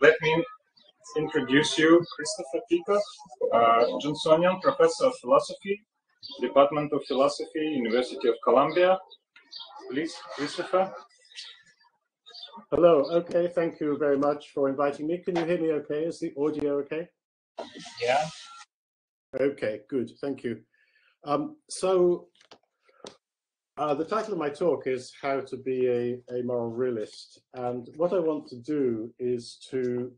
let me introduce you Christopher Peacocke, uh, Johnsonian Professor of Philosophy, Department of Philosophy, University of Columbia. Please, Christopher. Hello. Okay. Thank you very much for inviting me. Can you hear me okay? Is the audio okay? Yeah. Okay, good. Thank you. Um, so uh, the title of my talk is How to Be a, a Moral Realist. And what I want to do is to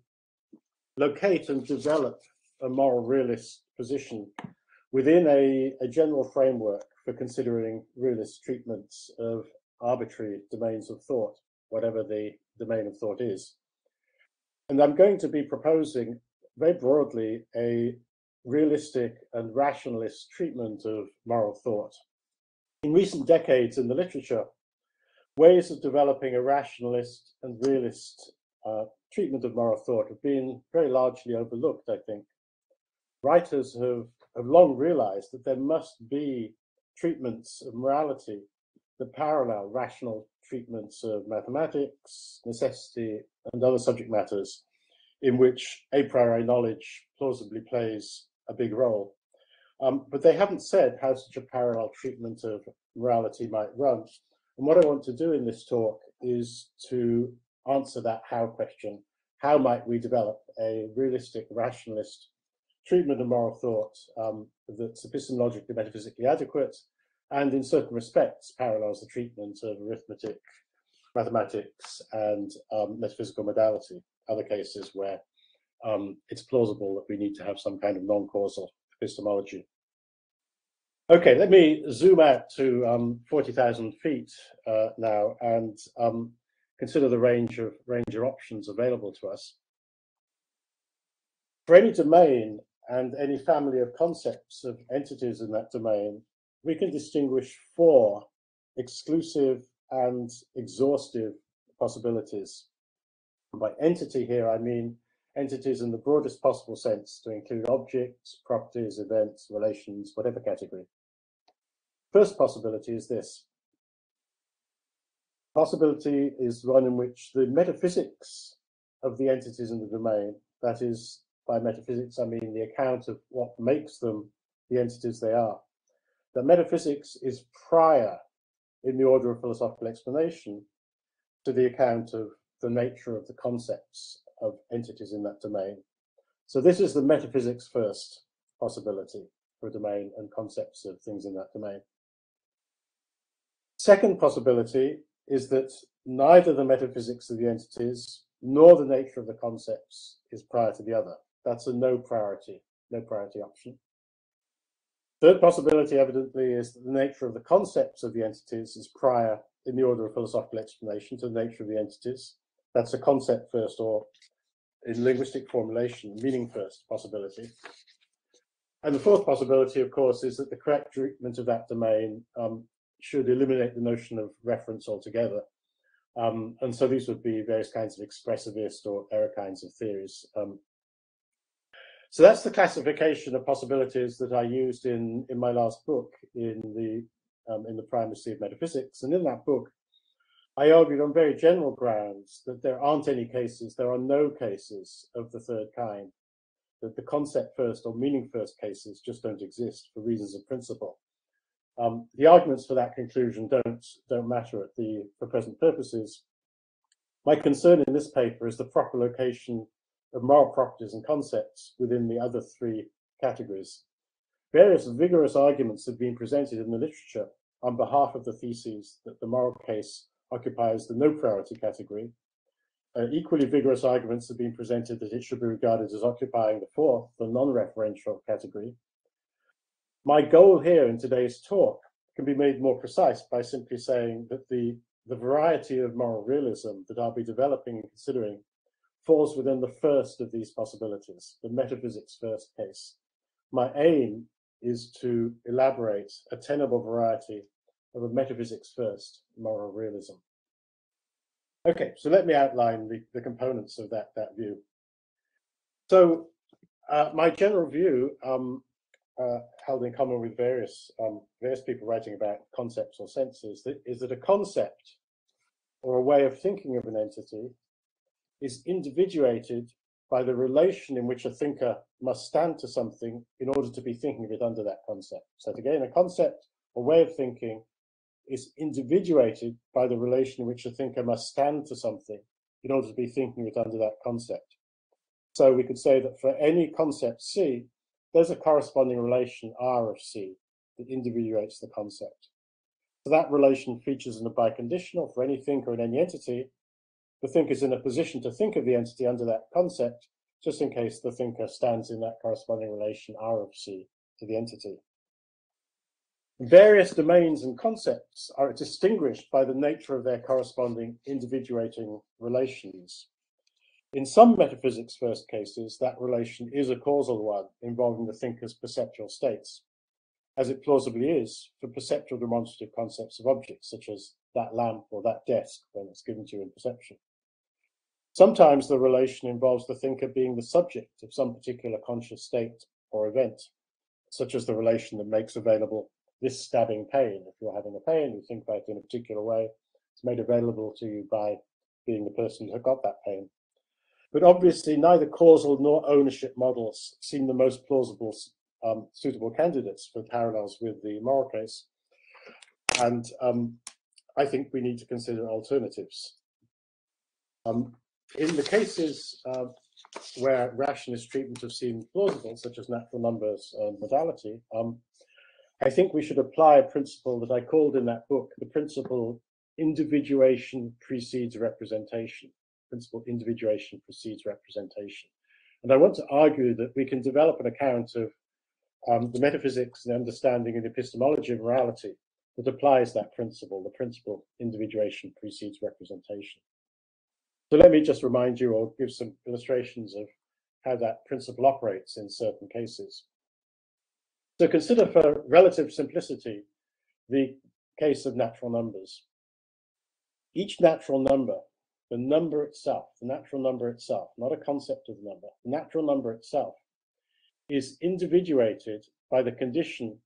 locate and develop a moral realist position within a, a general framework for considering realist treatments of arbitrary domains of thought, whatever the domain of thought is. And I'm going to be proposing very broadly a realistic and rationalist treatment of moral thought. In recent decades in the literature, ways of developing a rationalist and realist uh, treatment of moral thought have been very largely overlooked, I think. Writers have, have long realized that there must be treatments of morality that parallel rational treatments of mathematics, necessity, and other subject matters in which a priori knowledge plausibly plays a big role. Um, but they haven't said how such a parallel treatment of morality might run. And what I want to do in this talk is to answer that how question. How might we develop a realistic, rationalist treatment of moral thought um, that's epistemologically, metaphysically adequate, and in certain respects parallels the treatment of arithmetic, mathematics, and um, metaphysical modality, other cases where um, it's plausible that we need to have some kind of non-causal epistemology. Okay, let me zoom out to um, 40,000 feet uh, now and um, consider the range of range of options available to us. For any domain and any family of concepts of entities in that domain, we can distinguish four exclusive and exhaustive possibilities. by entity here, I mean entities in the broadest possible sense to include objects, properties, events, relations, whatever category. First possibility is this. Possibility is one in which the metaphysics of the entities in the domain, that is, by metaphysics, I mean the account of what makes them the entities they are. The metaphysics is prior in the order of philosophical explanation to the account of the nature of the concepts of entities in that domain. So this is the metaphysics first possibility for a domain and concepts of things in that domain. Second possibility is that neither the metaphysics of the entities nor the nature of the concepts is prior to the other. That's a no priority, no priority option. Third possibility, evidently, is that the nature of the concepts of the entities is prior in the order of philosophical explanation to the nature of the entities. That's a concept first or in linguistic formulation, meaning first possibility. And the fourth possibility, of course, is that the correct treatment of that domain um, should eliminate the notion of reference altogether. Um, and so these would be various kinds of expressivist or error kinds of theories. Um, so that's the classification of possibilities that I used in, in my last book in the um, in the primacy of metaphysics. And in that book, I argued on very general grounds that there aren't any cases, there are no cases of the third kind, that the concept first or meaning first cases just don't exist for reasons of principle. Um, the arguments for that conclusion don't, don't matter at the, for present purposes. My concern in this paper is the proper location of moral properties and concepts within the other three categories. Various vigorous arguments have been presented in the literature on behalf of the theses that the moral case occupies the no priority category. Uh, equally vigorous arguments have been presented that it should be regarded as occupying the fourth, the non-referential category. My goal here in today's talk can be made more precise by simply saying that the, the variety of moral realism that I'll be developing and considering falls within the first of these possibilities, the metaphysics first case. My aim is to elaborate a tenable variety of a metaphysics first moral realism. Okay, so let me outline the, the components of that, that view. So uh, my general view, um, uh, held in common with various um, various people writing about concepts or senses, that, is that a concept or a way of thinking of an entity is individuated by the relation in which a thinker must stand to something in order to be thinking of it under that concept. So again, a concept or way of thinking is individuated by the relation in which a thinker must stand to something in order to be thinking it under that concept. So we could say that for any concept C, there's a corresponding relation R of C that individuates the concept. So that relation features in a biconditional for any thinker in any entity. The thinker is in a position to think of the entity under that concept, just in case the thinker stands in that corresponding relation R of C to the entity. Various domains and concepts are distinguished by the nature of their corresponding individuating relations. In some metaphysics first cases, that relation is a causal one involving the thinker's perceptual states, as it plausibly is for perceptual demonstrative concepts of objects, such as that lamp or that desk when it's given to you in perception. Sometimes the relation involves the thinker being the subject of some particular conscious state or event, such as the relation that makes available this stabbing pain. If you're having a pain, you think about it in a particular way, it's made available to you by being the person who got that pain. But obviously, neither causal nor ownership models seem the most plausible, um, suitable candidates for parallels with the moral case. And um, I think we need to consider alternatives. Um, in the cases uh, where rationalist treatment have seemed plausible, such as natural numbers and modality, um, I think we should apply a principle that I called in that book the principle individuation precedes representation principle individuation precedes representation. And I want to argue that we can develop an account of um, the metaphysics and understanding and epistemology of morality that applies that principle, the principle individuation precedes representation. So let me just remind you or give some illustrations of how that principle operates in certain cases. So consider for relative simplicity the case of natural numbers. Each natural number the number itself, the natural number itself, not a concept of the number, the natural number itself is individuated by the condition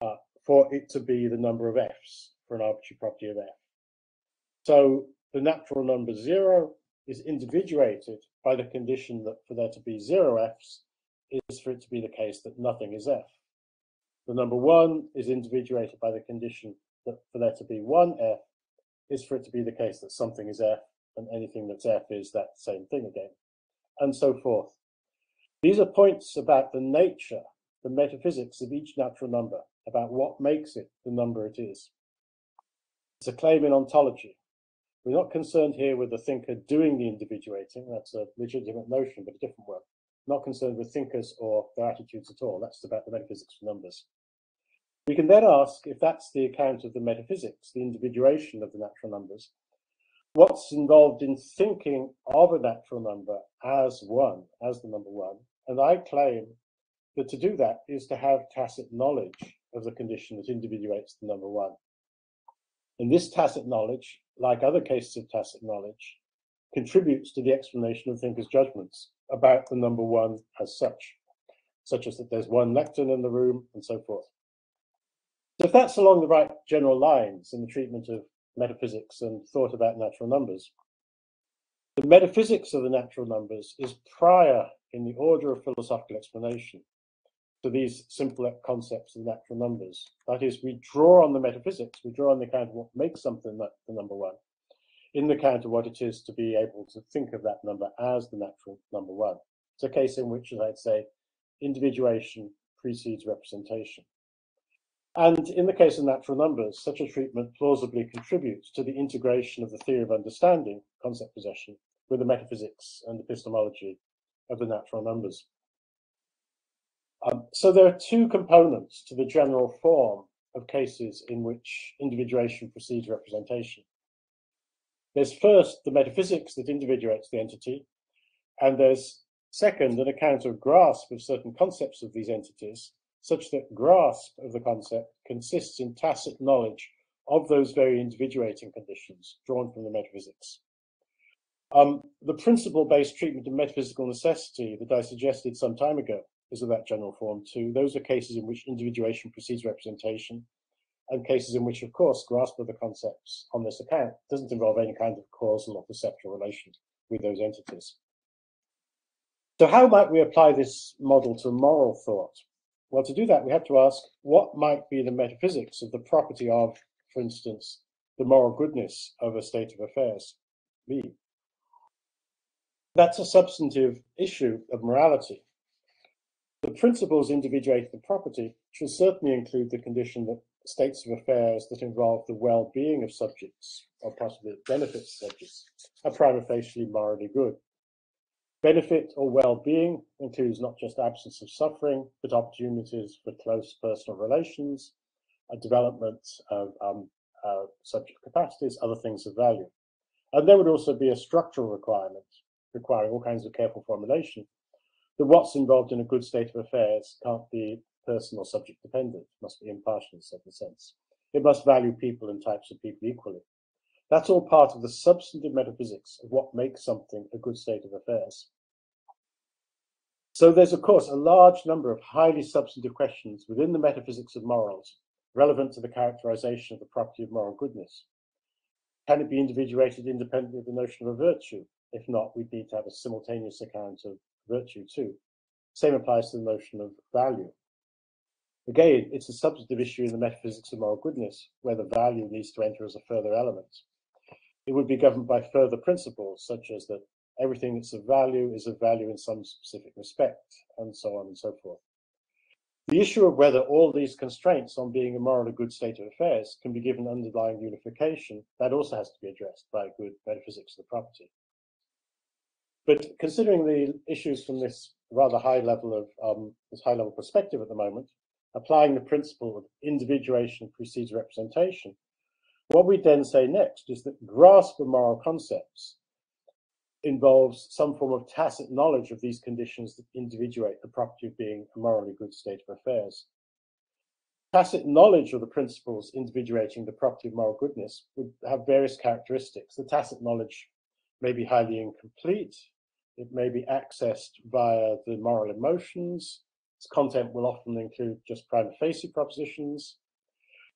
uh, for it to be the number of f's for an arbitrary property of f. So the natural number zero is individuated by the condition that for there to be zero f's is for it to be the case that nothing is f. The number one is individuated by the condition that for there to be one f is for it to be the case that something is f and anything that's f is that same thing again, and so forth. These are points about the nature, the metaphysics of each natural number, about what makes it the number it is. It's a claim in ontology. We're not concerned here with the thinker doing the individuating, that's a legitimate notion, but a different one. Not concerned with thinkers or their attitudes at all. That's about the metaphysics of numbers. We can then ask if that's the account of the metaphysics, the individuation of the natural numbers, what's involved in thinking of a natural number as one, as the number one. And I claim that to do that is to have tacit knowledge of the condition that individuates the number one. And this tacit knowledge, like other cases of tacit knowledge, contributes to the explanation of thinkers' judgments about the number one as such, such as that there's one lectern in the room and so forth. So if that's along the right general lines in the treatment of metaphysics and thought about natural numbers. The metaphysics of the natural numbers is prior in the order of philosophical explanation to these simple concepts of natural numbers. That is, we draw on the metaphysics, we draw on the account of what makes something the number one, in the account of what it is to be able to think of that number as the natural number one. It's a case in which, as I'd say, individuation precedes representation. And in the case of natural numbers, such a treatment plausibly contributes to the integration of the theory of understanding, concept possession, with the metaphysics and epistemology of the natural numbers. Um, so there are two components to the general form of cases in which individuation precedes representation. There's first the metaphysics that individuates the entity, and there's second an account of grasp of certain concepts of these entities such that grasp of the concept consists in tacit knowledge of those very individuating conditions drawn from the metaphysics. Um, the principle-based treatment of metaphysical necessity that I suggested some time ago is of that general form too. Those are cases in which individuation precedes representation, and cases in which, of course, grasp of the concepts on this account doesn't involve any kind of causal or perceptual relation with those entities. So how might we apply this model to moral thought? Well, to do that, we have to ask what might be the metaphysics of the property of, for instance, the moral goodness of a state of affairs be? That's a substantive issue of morality. The principles individuating the property should certainly include the condition that states of affairs that involve the well-being of subjects, or possibly benefits subjects, are prima facie morally good. Benefit or well-being includes not just absence of suffering, but opportunities for close personal relations, a development of um, uh, subject capacities, other things of value. And there would also be a structural requirement requiring all kinds of careful formulation that what's involved in a good state of affairs can't be personal subject dependent, must be impartial in a certain sense. It must value people and types of people equally. That's all part of the substantive metaphysics of what makes something a good state of affairs. So there's, of course, a large number of highly substantive questions within the metaphysics of morals relevant to the characterization of the property of moral goodness. Can it be individuated independently of the notion of a virtue? If not, we'd need to have a simultaneous account of virtue too. Same applies to the notion of value. Again, it's a substantive issue in the metaphysics of moral goodness, where the value needs to enter as a further element it would be governed by further principles, such as that everything that's of value is of value in some specific respect, and so on and so forth. The issue of whether all these constraints on being a morally good state of affairs can be given underlying unification, that also has to be addressed by a good metaphysics of the property. But considering the issues from this rather high level of um, this high level perspective at the moment, applying the principle of individuation precedes representation, what we then say next is that grasp of moral concepts involves some form of tacit knowledge of these conditions that individuate the property of being a morally good state of affairs. Tacit knowledge of the principles individuating the property of moral goodness would have various characteristics. The tacit knowledge may be highly incomplete. It may be accessed via the moral emotions. Its content will often include just prima facie propositions.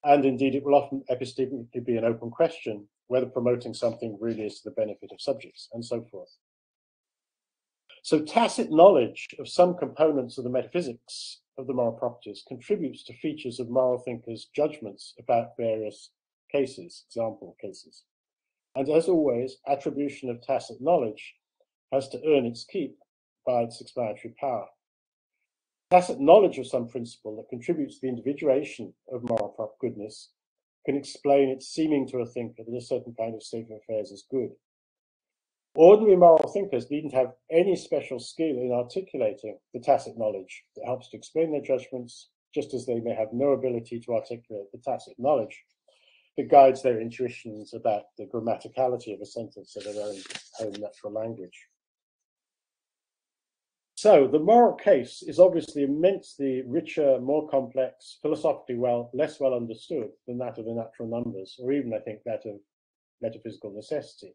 And indeed, it will often epistemically be an open question whether promoting something really is to the benefit of subjects, and so forth. So, tacit knowledge of some components of the metaphysics of the moral properties contributes to features of moral thinkers' judgments about various cases, example cases. And as always, attribution of tacit knowledge has to earn its keep by its explanatory power. Tacit knowledge of some principle that contributes to the individuation of moral goodness can explain its seeming to a thinker that a certain kind of state of affairs is good. Ordinary moral thinkers needn't have any special skill in articulating the tacit knowledge that helps to explain their judgments, just as they may have no ability to articulate the tacit knowledge that guides their intuitions about the grammaticality of a sentence in their own, natural language. So the moral case is obviously immensely richer, more complex, philosophically well, less well understood than that of the natural numbers, or even I think that of metaphysical necessity.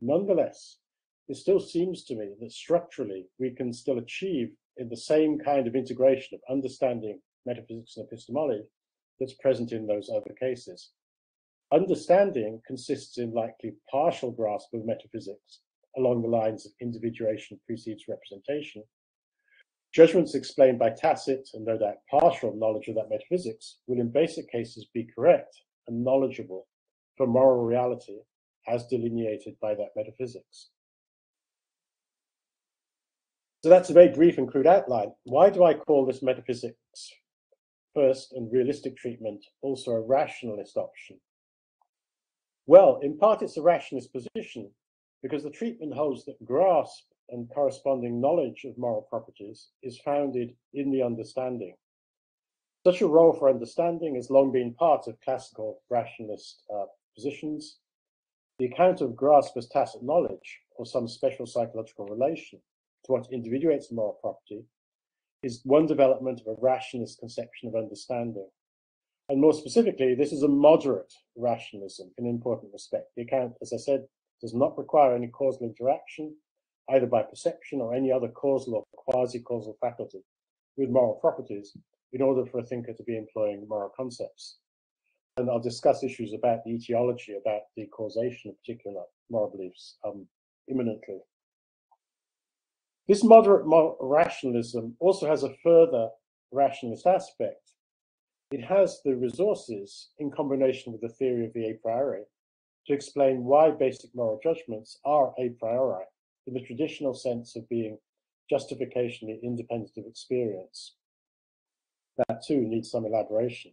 Nonetheless, it still seems to me that structurally we can still achieve in the same kind of integration of understanding metaphysics and epistemology that's present in those other cases. Understanding consists in likely partial grasp of metaphysics along the lines of individuation precedes representation. Judgments explained by tacit and no doubt partial knowledge of that metaphysics will in basic cases be correct and knowledgeable for moral reality as delineated by that metaphysics. So that's a very brief and crude outline. Why do I call this metaphysics first and realistic treatment also a rationalist option? Well, in part it's a rationalist position because the treatment holds that grasp and corresponding knowledge of moral properties is founded in the understanding. Such a role for understanding has long been part of classical rationalist uh, positions. The account of grasp as tacit knowledge or some special psychological relation to what individuates a moral property is one development of a rationalist conception of understanding. And more specifically, this is a moderate rationalism in an important respect. The account, as I said, does not require any causal interaction, either by perception or any other causal or quasi-causal faculty with moral properties in order for a thinker to be employing moral concepts. And I'll discuss issues about the etiology, about the causation of particular moral beliefs um, imminently. This moderate rationalism also has a further rationalist aspect. It has the resources, in combination with the theory of the a priori, to explain why basic moral judgments are a priori in the traditional sense of being justificationally independent of experience. That too needs some elaboration.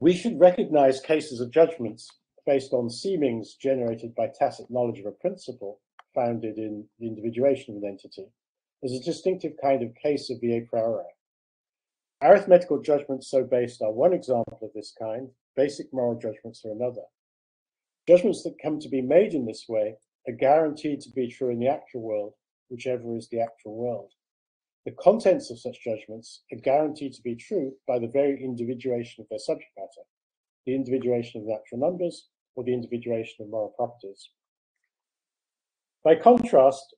We should recognize cases of judgments based on seemings generated by tacit knowledge of a principle founded in the individuation of an entity as a distinctive kind of case of the a priori. Arithmetical judgments so based are one example of this kind, basic moral judgments are another. Judgments that come to be made in this way are guaranteed to be true in the actual world, whichever is the actual world. The contents of such judgments are guaranteed to be true by the very individuation of their subject matter, the individuation of natural numbers, or the individuation of moral properties. By contrast,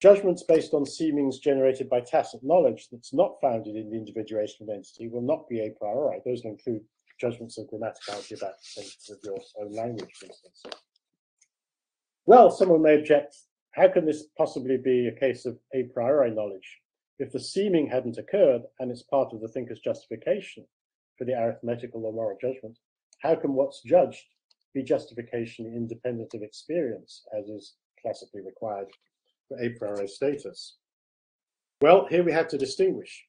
judgments based on seemings generated by tacit knowledge that's not founded in the individuation of entity will not be a priori. Those include judgments of grammaticality about the of your own language, for instance. Well, someone may object, how can this possibly be a case of a priori knowledge? If the seeming hadn't occurred and it's part of the thinker's justification for the arithmetical or moral judgment, how can what's judged be justification independent of experience, as is classically required a priori status? Well, here we have to distinguish.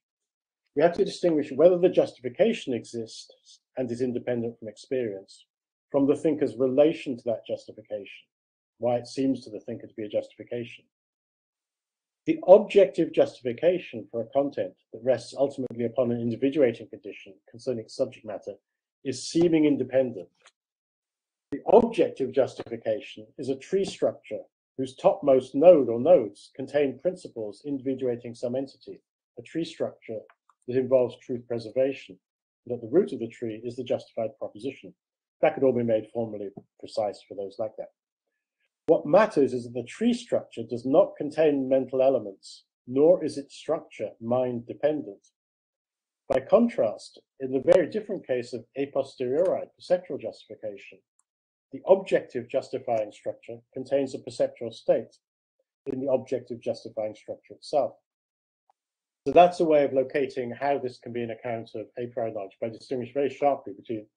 We have to distinguish whether the justification exists and is independent from experience from the thinker's relation to that justification, why it seems to the thinker to be a justification. The objective justification for a content that rests ultimately upon an individuating condition concerning subject matter is seeming independent. The objective justification is a tree structure whose topmost node or nodes contain principles individuating some entity, a tree structure that involves truth preservation, and at the root of the tree is the justified proposition. That could all be made formally precise for those like that. What matters is that the tree structure does not contain mental elements, nor is its structure mind dependent. By contrast, in the very different case of a posteriori perceptual justification, the objective justifying structure contains a perceptual state in the objective justifying structure itself. So that's a way of locating how this can be an account of a priori knowledge by distinguishing very sharply between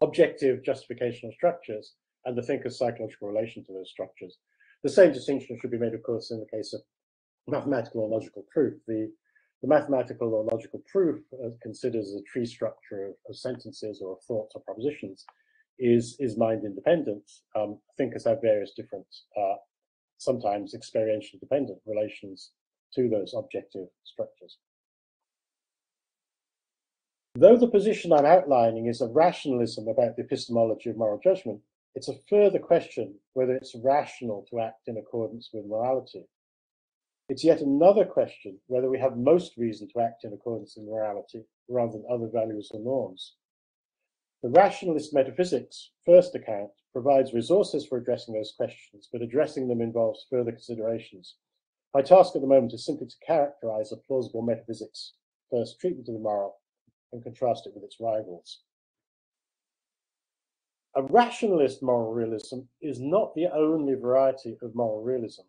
objective justificational structures and the thinker's psychological relation to those structures. The same distinction should be made, of course, in the case of mathematical or logical proof. The, the mathematical or logical proof uh, considers a tree structure of, of, sentences or of thoughts or propositions is, is mind independent. Um, thinkers have various different, uh, sometimes experiential dependent relations to those objective structures. Though the position I'm outlining is a rationalism about the epistemology of moral judgment, it's a further question whether it's rational to act in accordance with morality. It's yet another question whether we have most reason to act in accordance with morality rather than other values or norms. The rationalist metaphysics first account provides resources for addressing those questions, but addressing them involves further considerations. My task at the moment is simply to characterize a plausible metaphysics first treatment of the moral and contrast it with its rivals. A rationalist moral realism is not the only variety of moral realism.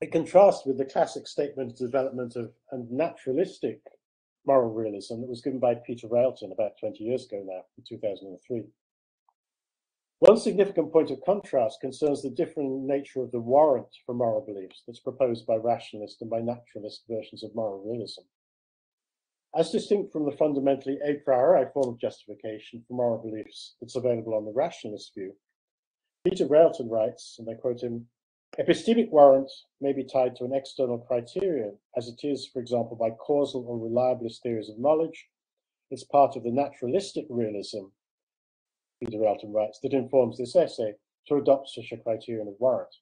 It contrasts with the classic statement of development of and naturalistic moral realism that was given by Peter Railton about 20 years ago now, in 2003. One significant point of contrast concerns the differing nature of the warrant for moral beliefs that's proposed by rationalist and by naturalist versions of moral realism. As distinct from the fundamentally a priori form of justification for moral beliefs that's available on the rationalist view, Peter Railton writes, and I quote him, epistemic warrant may be tied to an external criterion, as it is, for example, by causal or reliabilist theories of knowledge. It's part of the naturalistic realism, Peter Railton writes, that informs this essay to adopt such a criterion of warrant.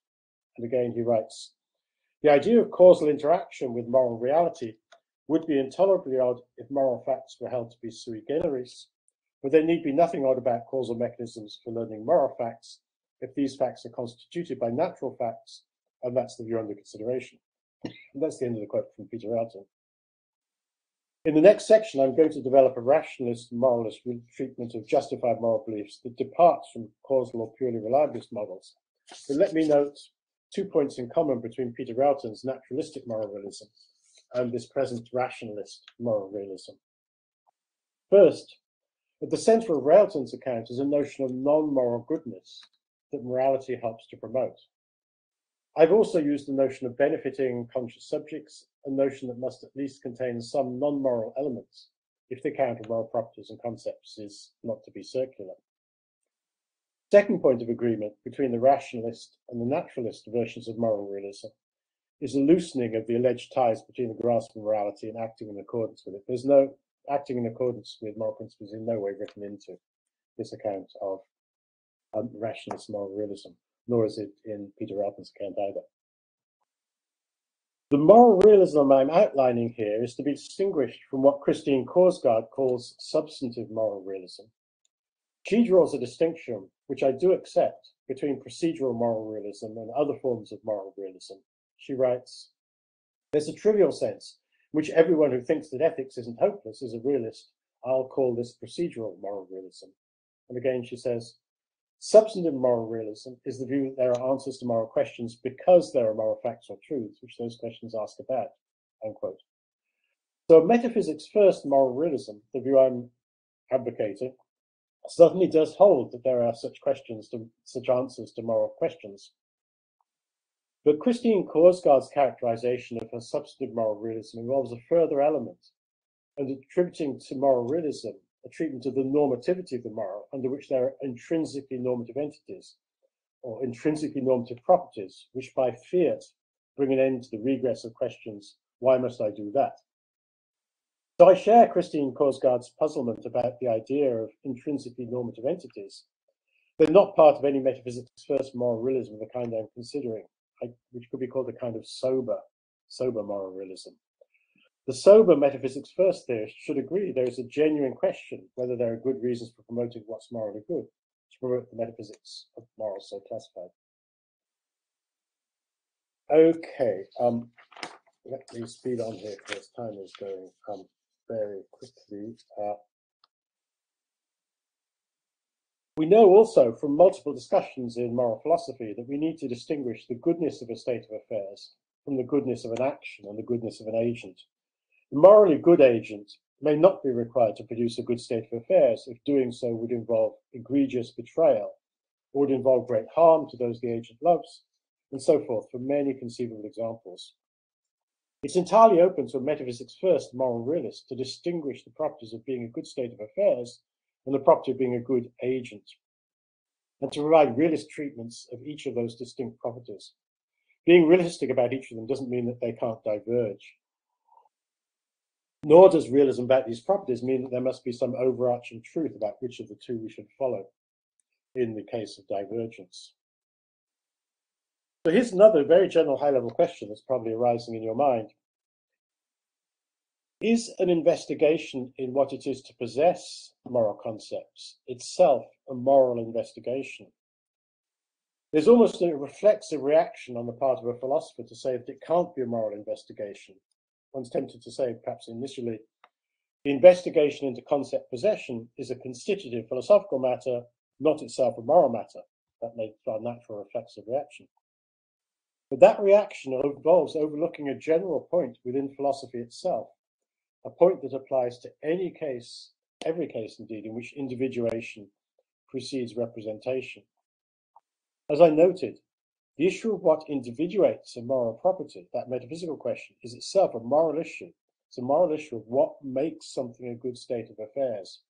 And again, he writes, the idea of causal interaction with moral reality would be intolerably odd if moral facts were held to be sui generis, but there need be nothing odd about causal mechanisms for learning moral facts if these facts are constituted by natural facts, and that's the view under consideration. And that's the end of the quote from Peter Railton. In the next section, I'm going to develop a rationalist moralist treatment of justified moral beliefs that departs from causal or purely reliabilist models. But let me note two points in common between Peter Railton's naturalistic moral realism and this present rationalist moral realism. First, at the center of Railton's account is a notion of non-moral goodness that morality helps to promote. I've also used the notion of benefiting conscious subjects, a notion that must at least contain some non-moral elements if the account of moral properties and concepts is not to be circular. Second point of agreement between the rationalist and the naturalist versions of moral realism is a loosening of the alleged ties between the grasp of morality and acting in accordance with it. There's no acting in accordance with moral principles in no way written into this account of um, rationalist moral realism, nor is it in Peter Railton's account either. The moral realism I'm outlining here is to be distinguished from what Christine Korsgaard calls substantive moral realism. She draws a distinction, which I do accept, between procedural moral realism and other forms of moral realism. She writes, There's a trivial sense in which everyone who thinks that ethics isn't hopeless is a realist. I'll call this procedural moral realism. And again, she says, Substantive moral realism is the view that there are answers to moral questions because there are moral facts or truths which those questions ask about. So, metaphysics first moral realism, the view I'm advocating, certainly does hold that there are such questions, to, such answers to moral questions. But Christine Korsgaard's characterization of her substantive moral realism involves a further element and attributing to moral realism a treatment of the normativity of the moral, under which there are intrinsically normative entities or intrinsically normative properties, which by fiat bring an end to the regress of questions why must I do that? So I share Christine Korsgaard's puzzlement about the idea of intrinsically normative entities. They're not part of any metaphysics first moral realism of the kind I'm considering, which could be called a kind of sober, sober moral realism. The sober metaphysics first theorist should agree there is a genuine question whether there are good reasons for promoting what's morally good to promote the metaphysics of morals so classified. Okay, um, let me speed on here because time is going um, very quickly. Uh, we know also from multiple discussions in moral philosophy that we need to distinguish the goodness of a state of affairs from the goodness of an action and the goodness of an agent. A morally good agent may not be required to produce a good state of affairs if doing so would involve egregious betrayal or would involve great harm to those the agent loves, and so forth, for many conceivable examples. It's entirely open to a metaphysics first moral realist to distinguish the properties of being a good state of affairs and the property of being a good agent, and to provide realist treatments of each of those distinct properties. Being realistic about each of them doesn't mean that they can't diverge. Nor does realism about these properties mean that there must be some overarching truth about which of the two we should follow in the case of divergence. So here's another very general high level question that's probably arising in your mind. Is an investigation in what it is to possess moral concepts itself a moral investigation? There's almost a reflexive reaction on the part of a philosopher to say that it can't be a moral investigation one's tempted to say, perhaps initially, the investigation into concept possession is a constitutive philosophical matter, not itself a moral matter. That be a natural reflexive reaction. But that reaction involves overlooking a general point within philosophy itself, a point that applies to any case, every case indeed, in which individuation precedes representation. As I noted, the issue of what individuates a moral property, that metaphysical question, is itself a moral issue. It's a moral issue of what makes something a good state of affairs.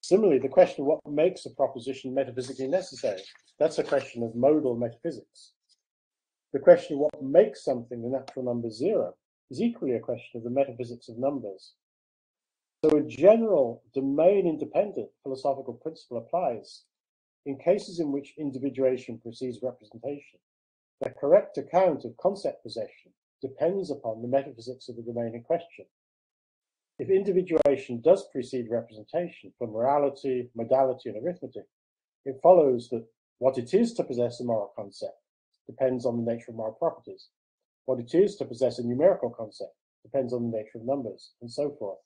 Similarly, the question of what makes a proposition metaphysically necessary, that's a question of modal metaphysics. The question of what makes something the natural number zero is equally a question of the metaphysics of numbers. So a general domain independent philosophical principle applies in cases in which individuation precedes representation, the correct account of concept possession depends upon the metaphysics of the domain in question. If individuation does precede representation from morality, modality, and arithmetic, it follows that what it is to possess a moral concept depends on the nature of moral properties. What it is to possess a numerical concept depends on the nature of numbers, and so forth.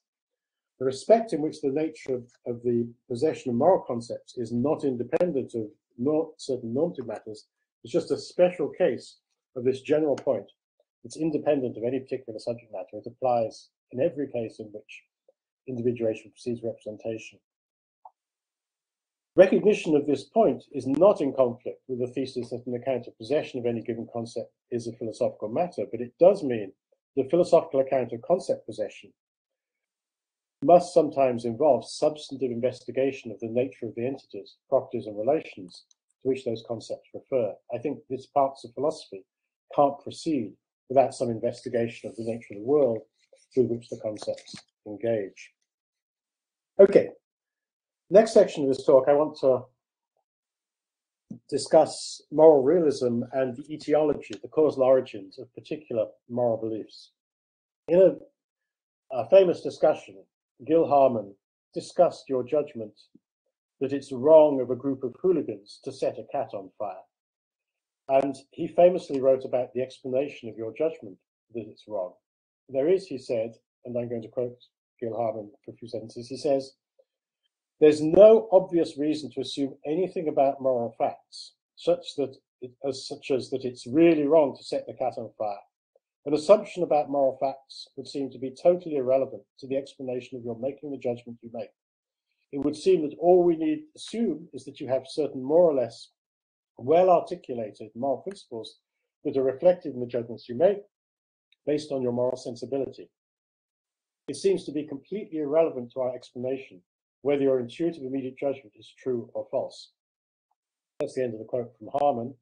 The respect in which the nature of, of the possession of moral concepts is not independent of not certain normative matters is just a special case of this general point. It's independent of any particular subject matter. It applies in every case in which individuation precedes representation. Recognition of this point is not in conflict with the thesis that an account of possession of any given concept is a philosophical matter, but it does mean the philosophical account of concept possession must sometimes involve substantive investigation of the nature of the entities, properties, and relations to which those concepts refer. I think these parts of philosophy can't proceed without some investigation of the nature of the world through which the concepts engage. Okay, next section of this talk, I want to discuss moral realism and the etiology, the causal origins of particular moral beliefs. In a, a famous discussion, Gil Harman discussed your judgment that it's wrong of a group of hooligans to set a cat on fire. And he famously wrote about the explanation of your judgment that it's wrong. There is, he said, and I'm going to quote Gil Harman for a few sentences, he says, there's no obvious reason to assume anything about moral facts, such that it, as such as that it's really wrong to set the cat on fire. An assumption about moral facts would seem to be totally irrelevant to the explanation of your making the judgment you make. It would seem that all we need assume is that you have certain more or less well articulated moral principles that are reflected in the judgments you make based on your moral sensibility. It seems to be completely irrelevant to our explanation whether your intuitive immediate judgment is true or false. That's the end of the quote from Harman.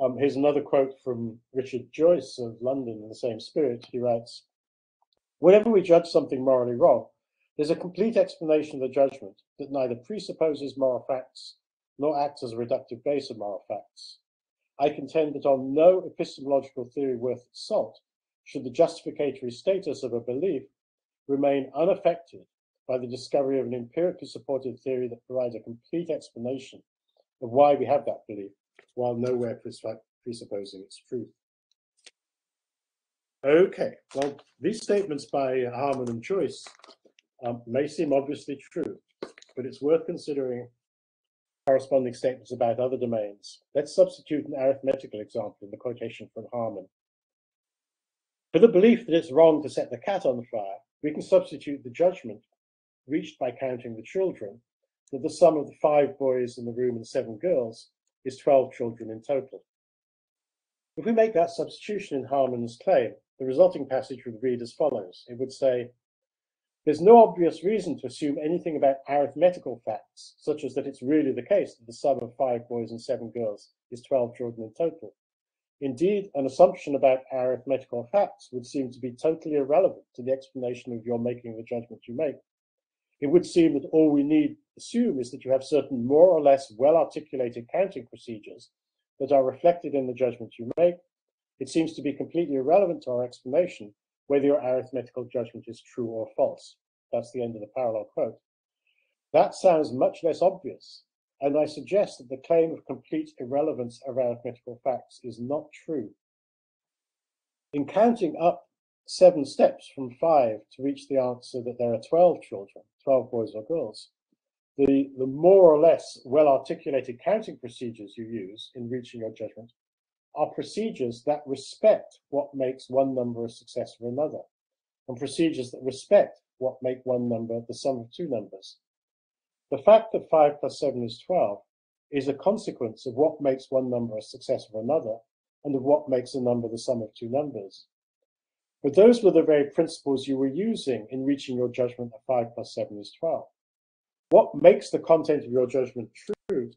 Um, here's another quote from Richard Joyce of London in the same spirit. He writes, Whenever we judge something morally wrong, there's a complete explanation of the judgment that neither presupposes moral facts nor acts as a reductive base of moral facts. I contend that on no epistemological theory worth its salt should the justificatory status of a belief remain unaffected by the discovery of an empirically supported theory that provides a complete explanation of why we have that belief, while nowhere presupposing its truth. Okay, well, these statements by Harman and Joyce um, may seem obviously true, but it's worth considering corresponding statements about other domains. Let's substitute an arithmetical example in the quotation from Harman. For the belief that it's wrong to set the cat on the fire, we can substitute the judgment reached by counting the children, that the sum of the five boys in the room and seven girls is 12 children in total. If we make that substitution in Harman's claim, the resulting passage would read as follows. It would say, there's no obvious reason to assume anything about arithmetical facts, such as that it's really the case that the sum of five boys and seven girls is 12 children in total. Indeed, an assumption about arithmetical facts would seem to be totally irrelevant to the explanation of your making the judgment you make it would seem that all we need assume is that you have certain more or less well articulated counting procedures that are reflected in the judgment you make. It seems to be completely irrelevant to our explanation whether your arithmetical judgment is true or false. That's the end of the parallel quote. That sounds much less obvious, and I suggest that the claim of complete irrelevance of arithmetical facts is not true. In counting up seven steps from five to reach the answer that there are 12 children, 12 boys or girls. The, the more or less well articulated counting procedures you use in reaching your judgment are procedures that respect what makes one number a success for another, and procedures that respect what make one number the sum of two numbers. The fact that 5 plus 7 is 12 is a consequence of what makes one number a success for another, and of what makes a number the sum of two numbers. But those were the very principles you were using in reaching your judgment that 5 plus 7 is 12. What makes the content of your judgment true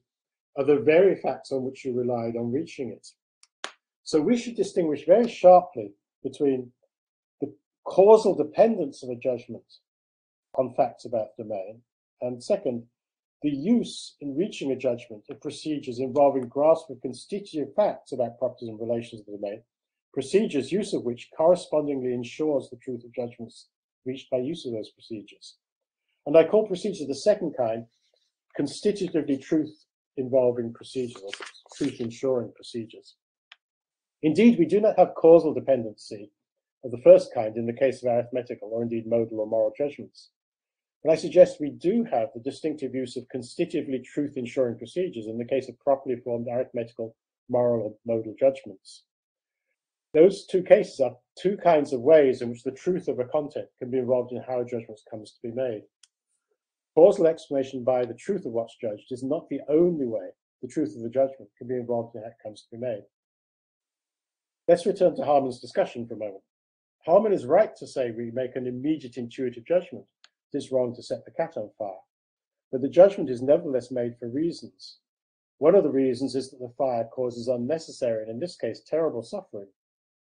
are the very facts on which you relied on reaching it. So we should distinguish very sharply between the causal dependence of a judgment on facts about domain, and second, the use in reaching a judgment of procedures involving grasp of constitutive facts about properties and relations of the domain procedures use of which correspondingly ensures the truth of judgments reached by use of those procedures. And I call procedures of the second kind constitutively truth involving procedures, truth ensuring procedures. Indeed, we do not have causal dependency of the first kind in the case of arithmetical or indeed modal or moral judgments. But I suggest we do have the distinctive use of constitutively truth ensuring procedures in the case of properly formed arithmetical, moral, or modal judgments. Those two cases are two kinds of ways in which the truth of a content can be involved in how a judgment comes to be made. Causal explanation by the truth of what's judged is not the only way the truth of the judgment can be involved in how it comes to be made. Let's return to Harman's discussion for a moment. Harman is right to say we make an immediate intuitive judgment. It is wrong to set the cat on fire. But the judgment is nevertheless made for reasons. One of the reasons is that the fire causes unnecessary, and in this case, terrible suffering,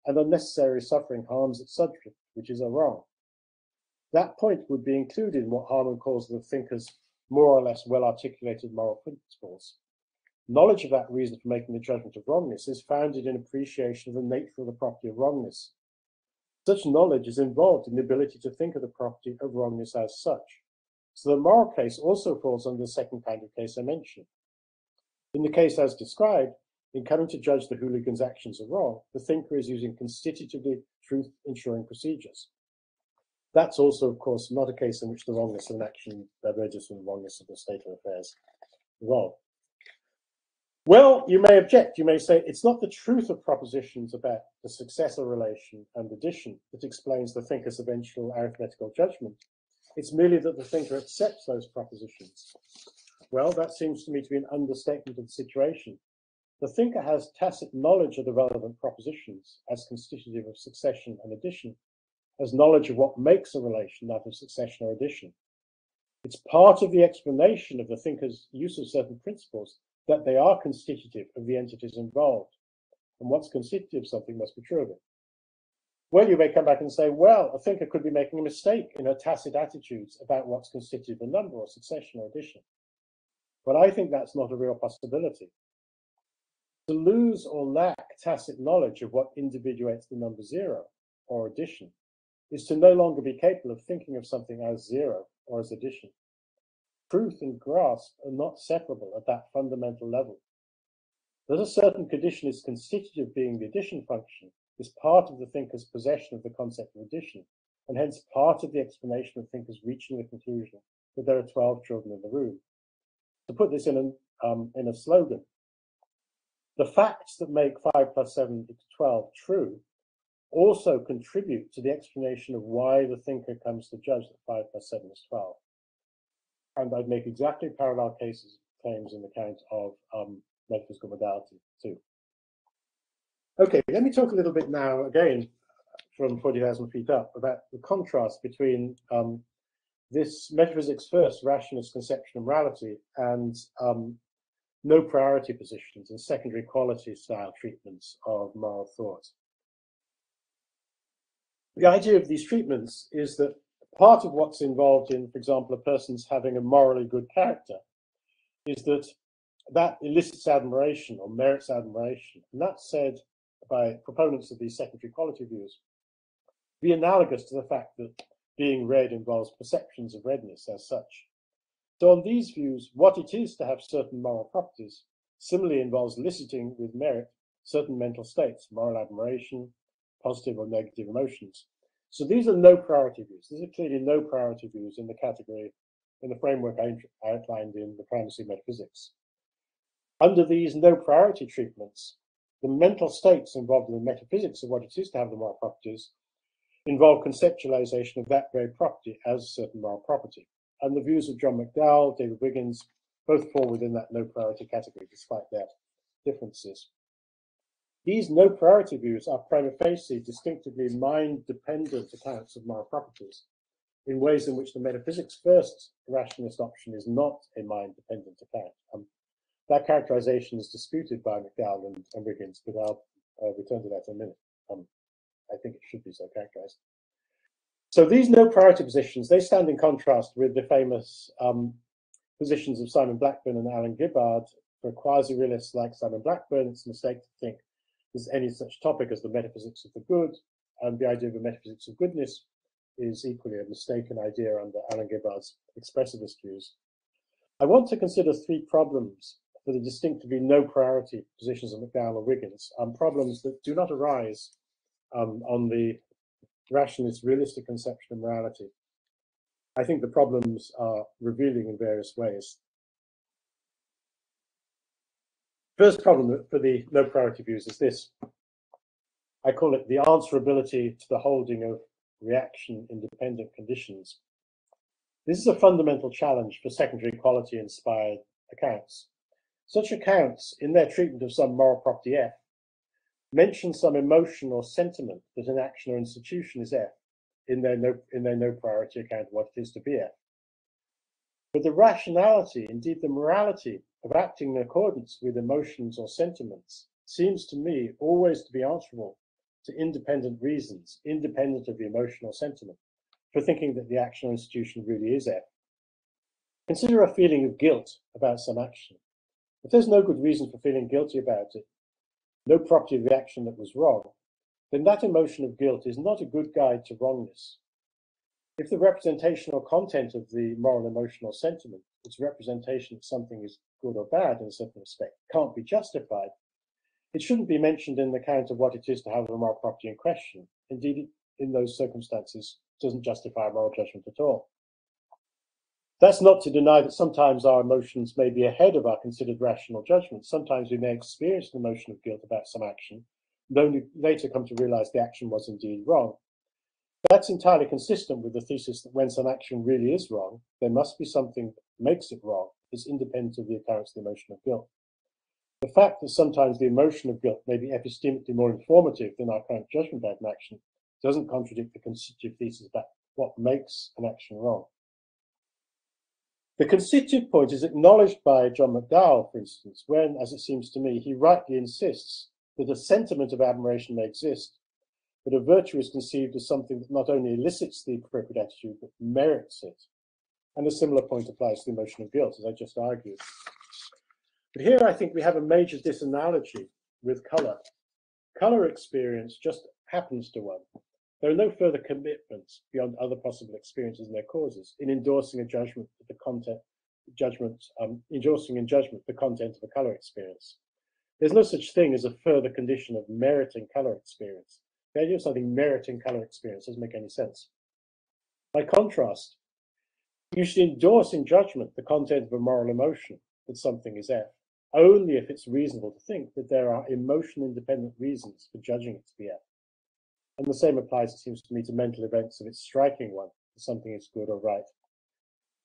and unnecessary suffering harms its subject, which is a wrong. That point would be included in what Harman calls the thinker's more or less well articulated moral principles. Knowledge of that reason for making the judgment of wrongness is founded in appreciation of the nature of the property of wrongness. Such knowledge is involved in the ability to think of the property of wrongness as such. So the moral case also falls under the second kind of case I mentioned. In the case as described, in coming to judge the hooligan's actions are wrong, the thinker is using constitutively truth ensuring procedures. That's also, of course, not a case in which the wrongness of an action diverges from the wrongness of the state of affairs involved. Well, you may object. You may say it's not the truth of propositions about the successor relation and addition that explains the thinker's eventual arithmetical judgment. It's merely that the thinker accepts those propositions. Well, that seems to me to be an understatement of the situation. The thinker has tacit knowledge of the relevant propositions as constitutive of succession and addition, as knowledge of what makes a relation that of succession or addition. It's part of the explanation of the thinker's use of certain principles that they are constitutive of the entities involved. And what's constitutive of something must be true of it. Well, you may come back and say, well, a thinker could be making a mistake in her tacit attitudes about what's constitutive of number or succession or addition. But I think that's not a real possibility. To lose or lack tacit knowledge of what individuates the number zero or addition is to no longer be capable of thinking of something as zero or as addition truth and grasp are not separable at that fundamental level. That a certain condition is constitutive of being the addition function is part of the thinker's possession of the concept of addition, and hence part of the explanation of thinkers reaching the conclusion that there are 12 children in the room. To put this in, an, um, in a slogan, the facts that make 5 plus 7 equals 12 true also contribute to the explanation of why the thinker comes to judge that 5 plus 7 is 12 and I'd make exactly parallel cases claims in the count of um, metaphysical modality too. Okay, let me talk a little bit now again from 40,000 feet up about the contrast between um, this metaphysics first rationalist conception of morality and um, no priority positions and secondary quality style treatments of moral thought. The idea of these treatments is that part of what's involved in, for example, a person's having a morally good character is that that elicits admiration or merits admiration. And that's said by proponents of these secondary quality views be analogous to the fact that being red involves perceptions of redness as such. So, on these views, what it is to have certain moral properties similarly involves eliciting with merit certain mental states, moral admiration, positive or negative emotions. So these are no priority views. These are clearly no priority views in the category, in the framework I outlined in the primacy metaphysics. Under these no priority treatments, the mental states involved in the metaphysics of what it is to have the moral properties involve conceptualization of that very property as a certain moral property. And the views of John McDowell, David Wiggins, both fall within that no priority category, despite their differences. These no priority views are prima facie distinctively mind dependent accounts of moral properties in ways in which the metaphysics first rationalist option is not a mind dependent account. Um, that characterization is disputed by McDowell and, and Wiggins, but I'll uh, return to that in a minute. Um, I think it should be so characterized. So these no priority positions, they stand in contrast with the famous um, positions of Simon Blackburn and Alan Gibbard. For quasi-realists like Simon Blackburn, it's a mistake to think there's any such topic as the metaphysics of the good, and the idea of the metaphysics of goodness is equally a mistaken idea under Alan Gibbard's expressivist views. I want to consider three problems for the distinctively no priority positions of McDowell or Wiggins, um, problems that do not arise um, on the rationalist, realistic conception of morality. I think the problems are revealing in various ways. First problem for the no priority views is this. I call it the answerability to the holding of reaction independent conditions. This is a fundamental challenge for secondary quality inspired accounts. Such accounts, in their treatment of some moral property F, mention some emotion or sentiment that an action or institution is F in their no, in their no priority account of what it is to be F. But the rationality, indeed the morality of acting in accordance with emotions or sentiments seems to me always to be answerable to independent reasons, independent of the emotional sentiment, for thinking that the action or institution really is F. Consider a feeling of guilt about some action. If there's no good reason for feeling guilty about it, no property of the action that was wrong, then that emotion of guilt is not a good guide to wrongness. If the representation or content of the moral emotional sentiment, its representation of something is good or bad in a certain respect, can't be justified, it shouldn't be mentioned in the account of what it is to have a moral property in question. Indeed, in those circumstances, doesn't justify moral judgment at all. That's not to deny that sometimes our emotions may be ahead of our considered rational judgment. Sometimes we may experience an emotion of guilt about some action, and only later come to realize the action was indeed wrong. That's entirely consistent with the thesis that when some action really is wrong, there must be something that makes it wrong, is independent of the occurrence of the emotion of guilt. The fact that sometimes the emotion of guilt may be epistemically more informative than our current judgment about an action doesn't contradict the constitutive thesis about what makes an action wrong. The constitutive point is acknowledged by John McDowell, for instance, when, as it seems to me, he rightly insists that a sentiment of admiration may exist, but a virtue is conceived as something that not only elicits the appropriate attitude, but merits it. And a similar point applies to the emotion of guilt, as I just argued. But here I think we have a major disanalogy with colour. Colour experience just happens to one. There are no further commitments beyond other possible experiences and their causes in endorsing a judgment the content judgment um, endorsing in judgment the content of a color experience. There's no such thing as a further condition of meriting color experience. The idea of something meriting color experience doesn't make any sense. By contrast, you should endorse in judgment the content of a moral emotion that something is F, only if it's reasonable to think that there are emotion independent reasons for judging it to be F. And the same applies, it seems to me, to mental events if its striking one, something is good or right.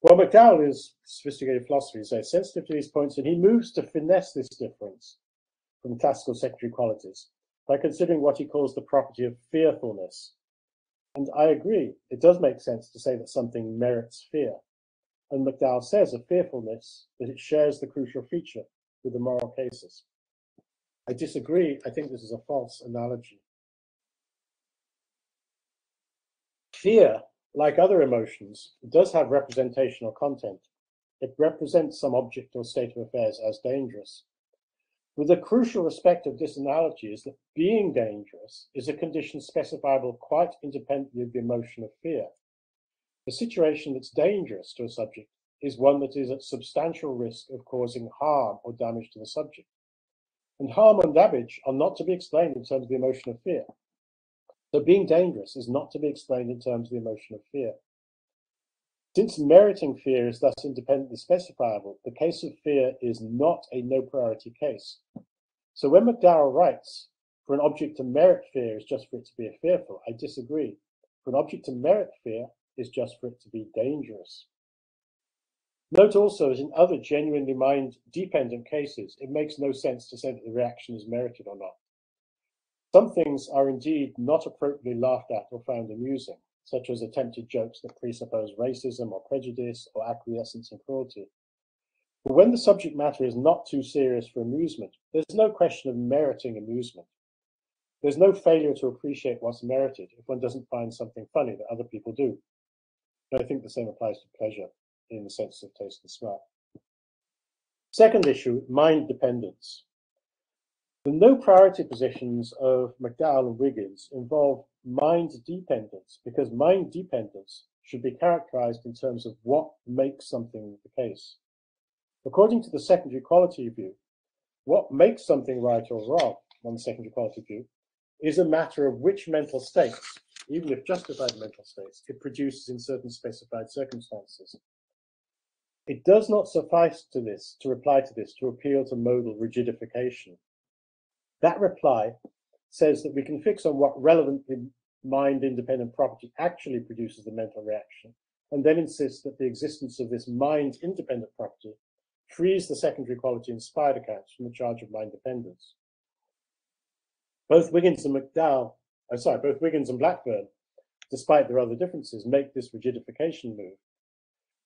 Well, McDowell is sophisticated philosophy, so sensitive to these points, and he moves to finesse this difference from classical secondary qualities by considering what he calls the property of fearfulness. And I agree, it does make sense to say that something merits fear. And McDowell says of fearfulness that it shares the crucial feature with the moral cases. I disagree. I think this is a false analogy. Fear, like other emotions, does have representational content. It represents some object or state of affairs as dangerous. With a crucial respect of this analogy is that being dangerous is a condition specifiable quite independently of the emotion of fear. The situation that's dangerous to a subject is one that is at substantial risk of causing harm or damage to the subject. And harm and damage are not to be explained in terms of the emotion of fear. So being dangerous is not to be explained in terms of the emotion of fear. Since meriting fear is thus independently specifiable, the case of fear is not a no priority case. So when McDowell writes, for an object to merit fear is just for it to be fearful, I disagree. For an object to merit fear is just for it to be dangerous. Note also that in other genuinely mind dependent cases, it makes no sense to say that the reaction is merited or not. Some things are indeed not appropriately laughed at or found amusing, such as attempted jokes that presuppose racism or prejudice or acquiescence in cruelty. But when the subject matter is not too serious for amusement, there's no question of meriting amusement. There's no failure to appreciate what's merited if one doesn't find something funny that other people do. And I think the same applies to pleasure in the sense of taste and smell. Second issue, mind dependence. The no priority positions of McDowell and Wiggins involve mind dependence because mind dependence should be characterized in terms of what makes something the case. According to the secondary quality view, what makes something right or wrong on the secondary quality view is a matter of which mental states, even if justified mental states, it produces in certain specified circumstances. It does not suffice to this, to reply to this, to appeal to modal rigidification. That reply says that we can fix on what relevantly mind-independent property actually produces the mental reaction, and then insist that the existence of this mind-independent property frees the secondary quality inspired accounts from the charge of mind dependence. Both Wiggins and McDowell, I'm sorry, both Wiggins and Blackburn, despite their other differences, make this rigidification move.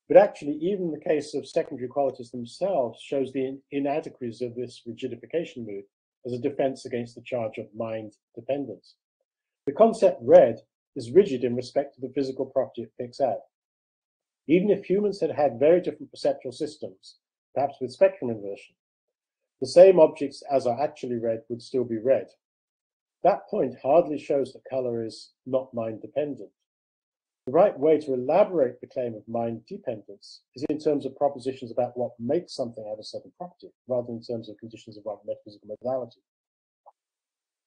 But actually, even the case of secondary qualities themselves shows the inadequacies of this rigidification move as a defense against the charge of mind dependence. The concept red is rigid in respect to the physical property it picks out. Even if humans had had very different perceptual systems, perhaps with spectrum inversion, the same objects as are actually red would still be red. That point hardly shows that color is not mind dependent. The right way to elaborate the claim of mind dependence is in terms of propositions about what makes something have a certain property, rather than in terms of conditions of one metaphysical modality.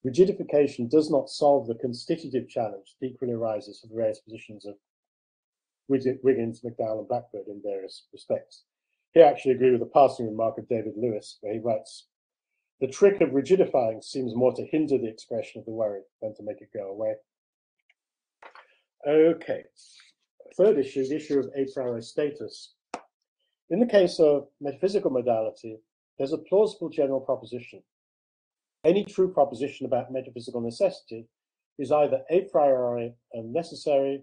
Rigidification does not solve the constitutive challenge that equally arises for the various positions of Wiggins, McDowell, and Blackburn in various respects. Here I actually agree with the passing remark of David Lewis, where he writes, the trick of rigidifying seems more to hinder the expression of the worry than to make it go away. Okay, third issue, the issue of a priori status. In the case of metaphysical modality, there's a plausible general proposition. Any true proposition about metaphysical necessity is either a priori and necessary,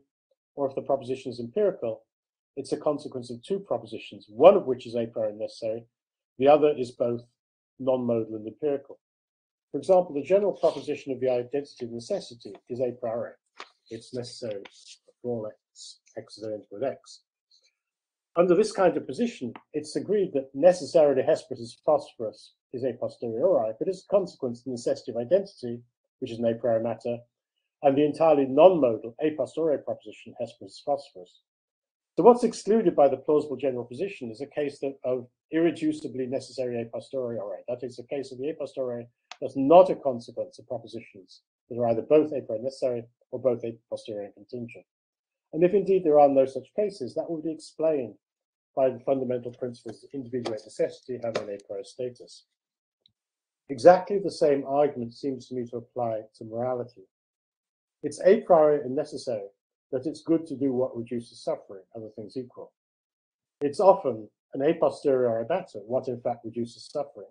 or if the proposition is empirical, it's a consequence of two propositions, one of which is a priori necessary, the other is both non-modal and empirical. For example, the general proposition of the identity of necessity is a priori. It's necessary for all x, x is identical with x. Under this kind of position, it's agreed that necessarily Hesperus phosphorus is a posteriori, but as a consequence, the necessity of identity, which is an a priori matter, and the entirely non-modal a posteriori proposition Hesperus phosphorus. So what's excluded by the plausible general position is a case that, of irreducibly necessary a posteriori. That is a case of the a posteriori that's not a consequence of propositions that are either both a priori necessary or both a posteriori contingent. And if indeed there are no such cases, that will be explained by the fundamental principles of individual necessity having an a priori status. Exactly the same argument seems to me to apply to morality. It's a priori and necessary that it's good to do what reduces suffering, other things equal. It's often an a posteriori matter, what in fact reduces suffering.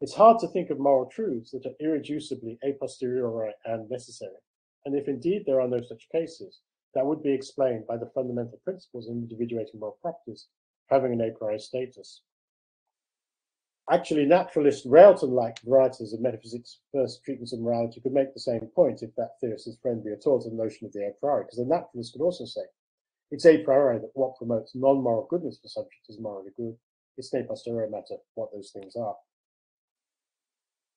It's hard to think of moral truths that are irreducibly a posteriori and necessary. And if indeed there are no such cases, that would be explained by the fundamental principles in individuating moral properties having an a priori status. Actually, naturalist Railton-like writers of metaphysics' first treatments of morality could make the same point if that theorist is friendly at all to the notion of the a priori, because the naturalist could also say it's a priori that what promotes non-moral goodness for subjects is morally good. It's a posteriori matter what those things are.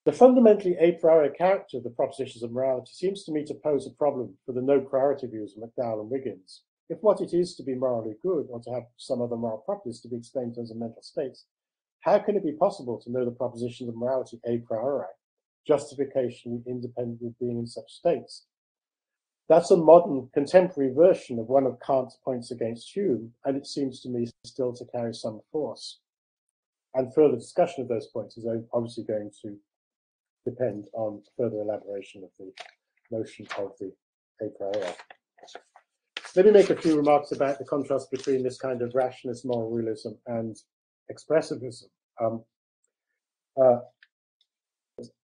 The fundamentally a priori character of the propositions of morality seems to me to pose a problem for the no priority views of McDowell and Wiggins. If what it is to be morally good or to have some other moral properties to be explained as a mental states how can it be possible to know the propositions of morality a priori, justification independent of being in such states? That's a modern contemporary version of one of Kant's points against Hume, and it seems to me still to carry some force. And further discussion of those points is obviously going to depend on further elaboration of the notion of the a priori. Let me make a few remarks about the contrast between this kind of rationalist moral realism and expressivism. Um, uh,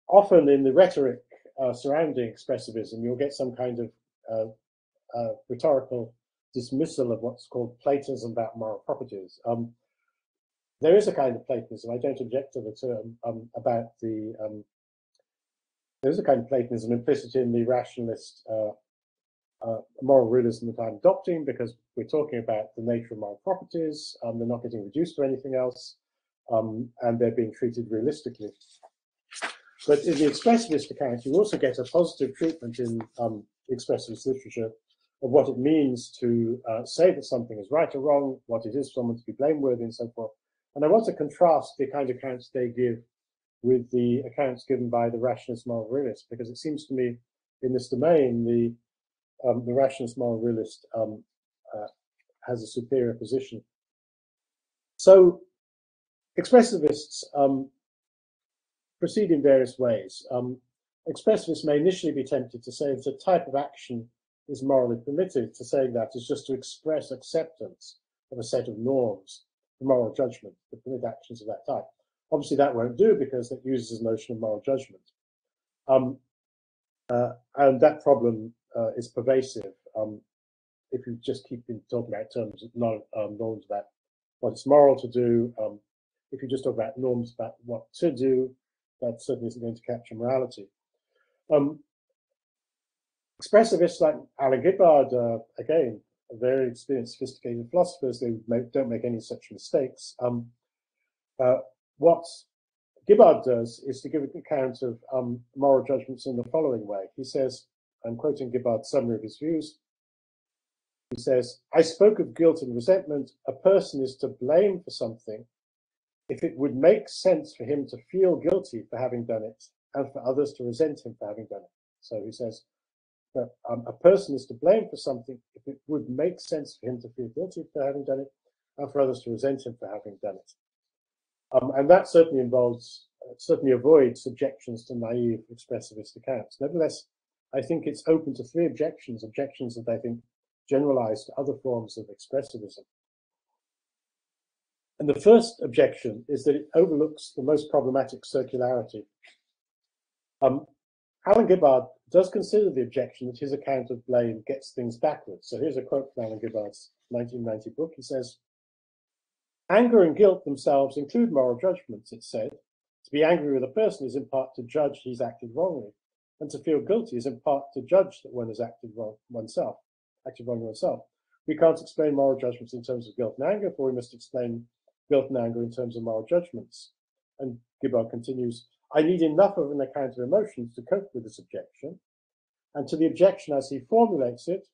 often in the rhetoric uh, surrounding expressivism, you'll get some kind of uh, uh rhetorical dismissal of what's called Platonism about moral properties. Um, there is a kind of Platonism, I don't object to the term, um, about the, um, there's a kind of Platonism implicit in the rationalist uh, uh, moral realism that I'm adopting because we're talking about the nature of moral properties. Um, they're not getting reduced to anything else, um, and they're being treated realistically. But in the expressivist account, you also get a positive treatment in um, expressivist literature of what it means to uh, say that something is right or wrong, what it is for someone to be blameworthy, and so forth. And I want to contrast the kind of accounts they give with the accounts given by the rationalist moral realist, because it seems to me in this domain, the um, the rationalist moral realist um, uh, has a superior position. So expressivists um, proceed in various ways. Um, expressivists may initially be tempted to say that a type of action is morally permitted. To say that is just to express acceptance of a set of norms for moral judgment that permit actions of that type. Obviously, that won't do because it uses the notion of moral judgment. Um, uh, and that problem uh, is pervasive. Um, if you just keep talking about terms um, norms about what it's moral to do, um, if you just talk about norms about what to do, that certainly isn't going to capture morality. Um, expressivists like Alan Gibbard, uh, again, very experienced, sophisticated philosophers, they don't make any such mistakes. Um, uh, what Gibbard does is to give an account of um, moral judgments in the following way. He says, I'm quoting Gibbard's summary of his views. He says, I spoke of guilt and resentment. A person is to blame for something if it would make sense for him to feel guilty for having done it and for others to resent him for having done it. So he says that um, a person is to blame for something if it would make sense for him to feel guilty for having done it and for others to resent him for having done it. Um, and that certainly involves, uh, certainly avoids objections to naive expressivist accounts. Nevertheless, I think it's open to three objections, objections that I think generalize to other forms of expressivism. And the first objection is that it overlooks the most problematic circularity. Um, Alan Gibbard does consider the objection that his account of blame gets things backwards. So here's a quote from Alan Gibbard's 1990 book. He says, Anger and guilt themselves include moral judgments, it said. To be angry with a person is in part to judge he's acted wrongly, and to feel guilty is in part to judge that one has acted wrong oneself, acted wrongly oneself. We can't explain moral judgments in terms of guilt and anger, for we must explain guilt and anger in terms of moral judgments. And Gibbard continues, I need enough of an account of emotions to cope with this objection. And to the objection as he formulates it,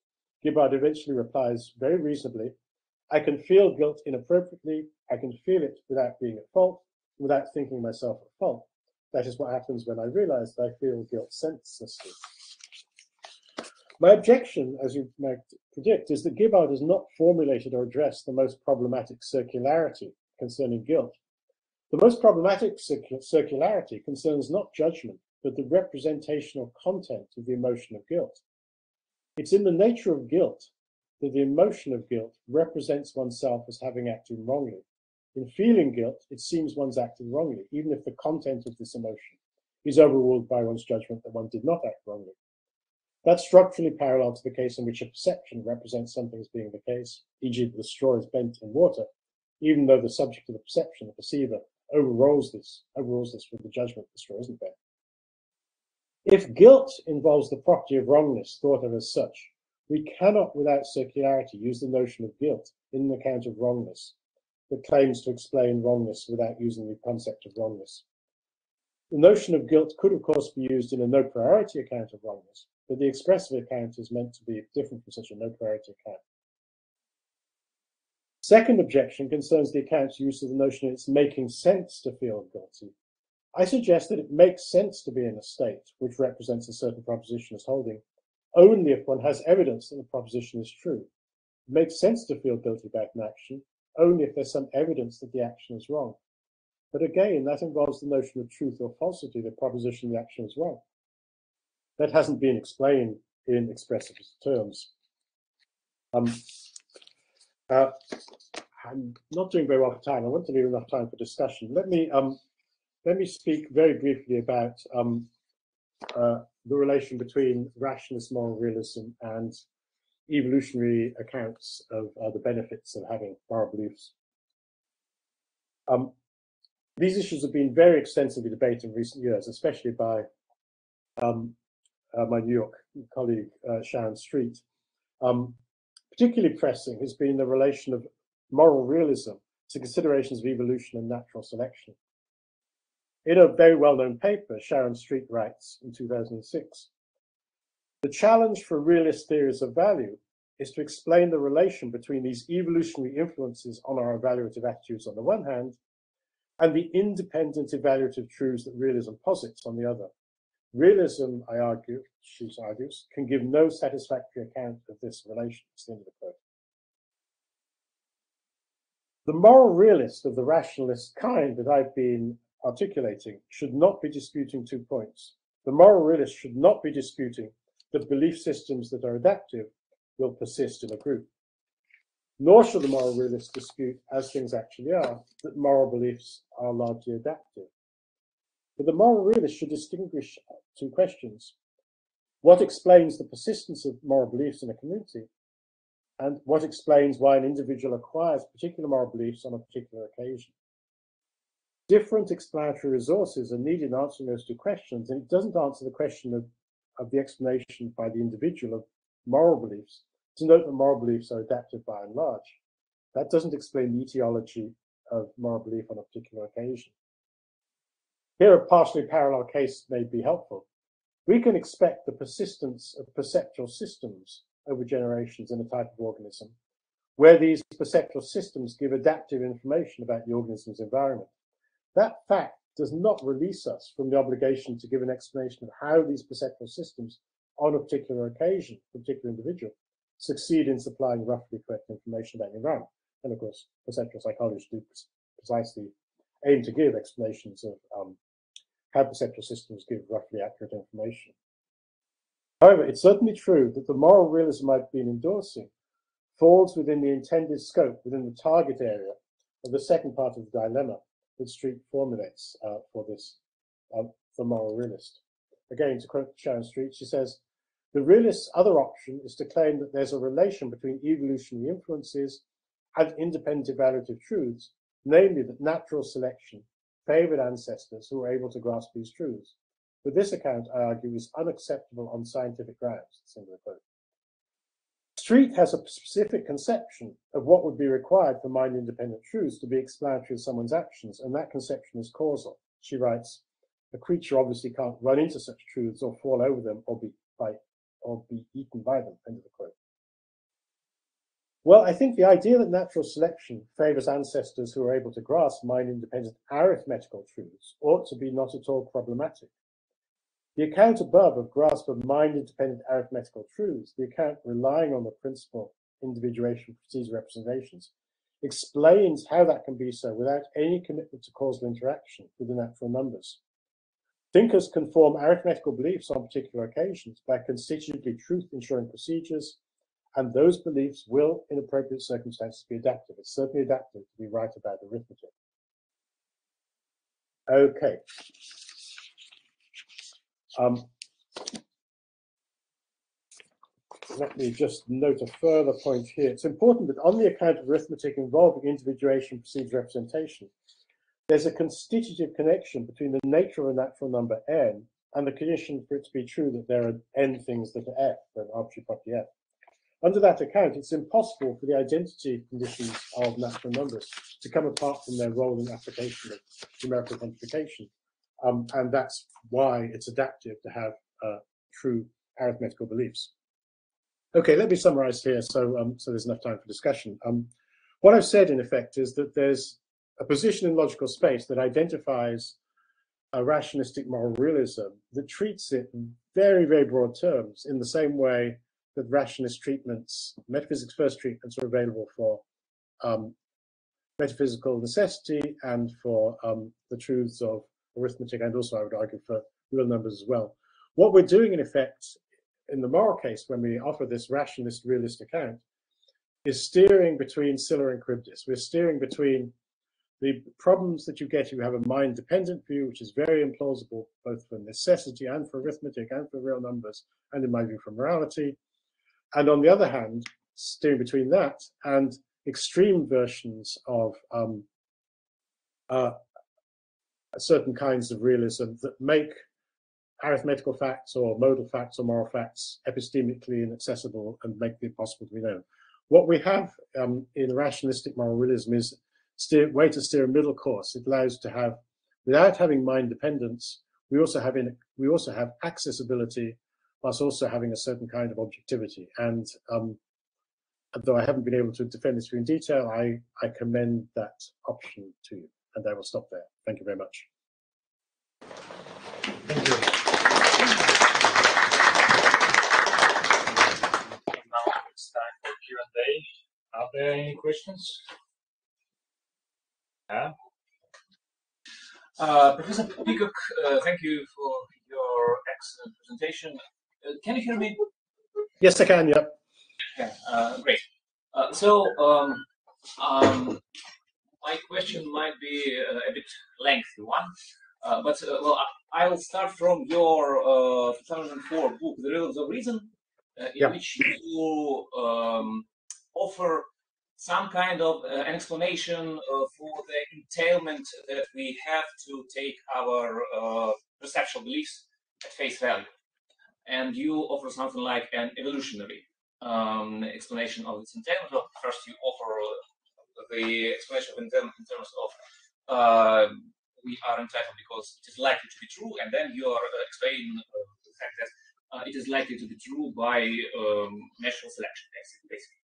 Gibbard eventually replies very reasonably, I can feel guilt inappropriately. I can feel it without being at fault, without thinking myself at fault. That is what happens when I realize that I feel guilt senselessly. My objection, as you might predict, is that Gibbard has not formulated or addressed the most problematic circularity concerning guilt. The most problematic circularity concerns not judgment, but the representational content of the emotion of guilt. It's in the nature of guilt that the emotion of guilt represents oneself as having acted wrongly. In feeling guilt, it seems one's acted wrongly, even if the content of this emotion is overruled by one's judgment that one did not act wrongly. That's structurally parallel to the case in which a perception represents something as being the case, e.g., the straw is bent in water, even though the subject of the perception, the perceiver, overrules this, overrules this with the judgment the straw isn't bent. If guilt involves the property of wrongness thought of as such, we cannot, without circularity, use the notion of guilt in an account of wrongness that claims to explain wrongness without using the concept of wrongness. The notion of guilt could, of course, be used in a no priority account of wrongness, but the expressive account is meant to be different from such a no priority account. Second objection concerns the account's use of the notion it's making sense to feel guilty. I suggest that it makes sense to be in a state which represents a certain proposition as holding, only if one has evidence that the proposition is true. It makes sense to feel guilty about an action only if there's some evidence that the action is wrong. But again, that involves the notion of truth or falsity, the proposition the action is wrong. That hasn't been explained in expressive terms. Um, uh, I'm not doing very well for time. I want to leave enough time for discussion. Let me um, let me speak very briefly about um, uh, the relation between rationalist moral realism and evolutionary accounts of uh, the benefits of having moral beliefs. Um, these issues have been very extensively debated in recent years, especially by um, uh, my New York colleague uh, Sharon Street. Um, particularly pressing has been the relation of moral realism to considerations of evolution and natural selection. In a very well-known paper, Sharon Street writes in 2006, the challenge for realist theories of value is to explain the relation between these evolutionary influences on our evaluative attitudes on the one hand, and the independent evaluative truths that realism posits on the other. Realism, I argue, she argues, can give no satisfactory account of this relation. It's the end of the quote. The moral realist of the rationalist kind that I've been articulating should not be disputing two points. The moral realist should not be disputing that belief systems that are adaptive will persist in a group. Nor should the moral realist dispute, as things actually are, that moral beliefs are largely adaptive. But the moral realist should distinguish two questions. What explains the persistence of moral beliefs in a community? And what explains why an individual acquires particular moral beliefs on a particular occasion? Different explanatory resources are needed in answering those two questions, and it doesn't answer the question of, of the explanation by the individual of moral beliefs to note that moral beliefs are adaptive by and large. That doesn't explain the etiology of moral belief on a particular occasion. Here, a partially parallel case may be helpful. We can expect the persistence of perceptual systems over generations in a type of organism, where these perceptual systems give adaptive information about the organism's environment. That fact does not release us from the obligation to give an explanation of how these perceptual systems, on a particular occasion, a particular individual, succeed in supplying roughly correct information about the environment. And of course, perceptual psychologists do precisely aim to give explanations of um, how perceptual systems give roughly accurate information. However, it's certainly true that the moral realism I've been endorsing falls within the intended scope, within the target area of the second part of the dilemma that Street formulates uh, for this, uh, the moral realist. Again, to quote Sharon Street, she says, the realist's other option is to claim that there's a relation between evolutionary influences and independent evaluative truths, namely that natural selection favored ancestors who were able to grasp these truths. But this account, I argue, is unacceptable on scientific grounds. quote. Street has a specific conception of what would be required for mind independent truths to be explanatory of someone's actions, and that conception is causal. She writes, a creature obviously can't run into such truths or fall over them or be by or be eaten by them. End of the quote. Well, I think the idea that natural selection favors ancestors who are able to grasp mind-independent arithmetical truths ought to be not at all problematic. The account above of grasp of mind-independent arithmetical truths, the account relying on the principle individuation procedure representations, explains how that can be so without any commitment to causal interaction with the natural numbers. Thinkers can form arithmetical beliefs on particular occasions by constitutively truth-ensuring procedures and those beliefs will, in appropriate circumstances, be adaptive. It's certainly adaptive to be right about arithmetic. Okay. Um, let me just note a further point here. It's important that on the account of arithmetic involving individuation procedure representation, there's a constitutive connection between the nature of a natural number n and the condition for it to be true that there are n things that are f, for an arbitrary property f. Under that account, it's impossible for the identity conditions of natural numbers to come apart from their role in application of numerical quantification. Um, and that's why it's adaptive to have uh, true arithmetical beliefs. Okay, let me summarize here so, um, so there's enough time for discussion. Um, what I've said, in effect, is that there's a position in logical space that identifies a rationalistic moral realism that treats it in very, very broad terms in the same way that rationalist treatments, metaphysics first treatments are available for um, metaphysical necessity and for um, the truths of arithmetic, and also I would argue for real numbers as well. What we're doing, in effect, in the moral case, when we offer this rationalist realist account, is steering between Scylla and Charybdis. We're steering between the problems that you get if you have a mind dependent view, which is very implausible, both for necessity and for arithmetic and for real numbers, and in my view, for morality, and on the other hand, steering between that and extreme versions of um, uh, certain kinds of realism that make arithmetical facts or modal facts or moral facts epistemically inaccessible and make it impossible to be known. What we have um, in rationalistic moral realism is steer, way to steer a middle course. It allows to have, without having mind dependence, we also have in, we also have accessibility whilst also having a certain kind of objectivity. And um, though I haven't been able to defend this in detail, I, I commend that option to you and I will stop there. Thank you very much. Thank you. Now it's time for Q&A. Are there any questions? Yeah. Uh, Professor Peacocke, uh, thank you for your excellent presentation. Uh, can you hear me? Yes, I can. Yeah. Yeah. great. Uh, so, um, um, my question might be uh, a bit lengthy one, uh, but uh, well, I will start from your uh, 2004 book, The Riddles of Reason, uh, in Yeah. which you um, offer some kind of uh, an explanation uh, for the entitlement that we have to take our uh, perceptual beliefs at face value. And you offer something like an evolutionary um, explanation of its entitlement. Well, first, you offer the explanation of entitlement in terms of uh, we are entitled because it is likely to be true, and then you are uh, explaining uh, the fact that uh, it is likely to be true by um, natural selection, basi- basically.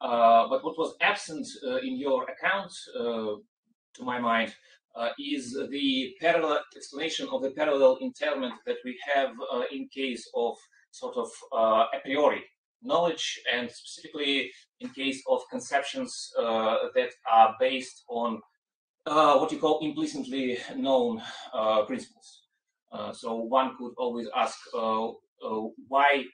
But what was absent in your account, to my mind, uh, is the parallel explanation of the parallel entitlement that we have uh, in case of sort of uh, a priori knowledge, and specifically in case of conceptions uh, that are based on uh, what you call implicitly known uh, principles. So one could always ask why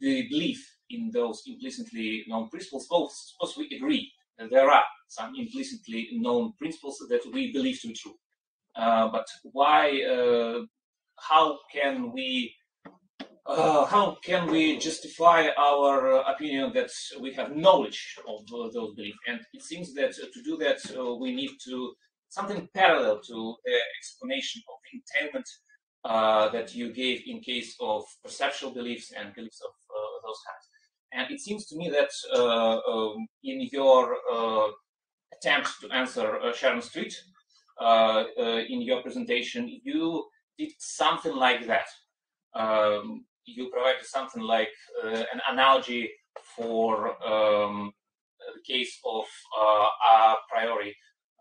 the belief in those implicitly known principles. Suppose, suppose we agree that there are some implicitly known principles that we believe to be true, uh, but why? Uh, how can we? Uh, how can we justify our uh, opinion that we have knowledge of uh, those beliefs? And it seems that to do that, uh, we need to something parallel to the explanation of entitlement uh, that you gave in case of perceptual beliefs and beliefs of those kinds. And it seems to me that um, in your attempt to answer Sharon Street, in your presentation, you did something like that. Um, you provided something like uh, an analogy for um, the case of uh, a priori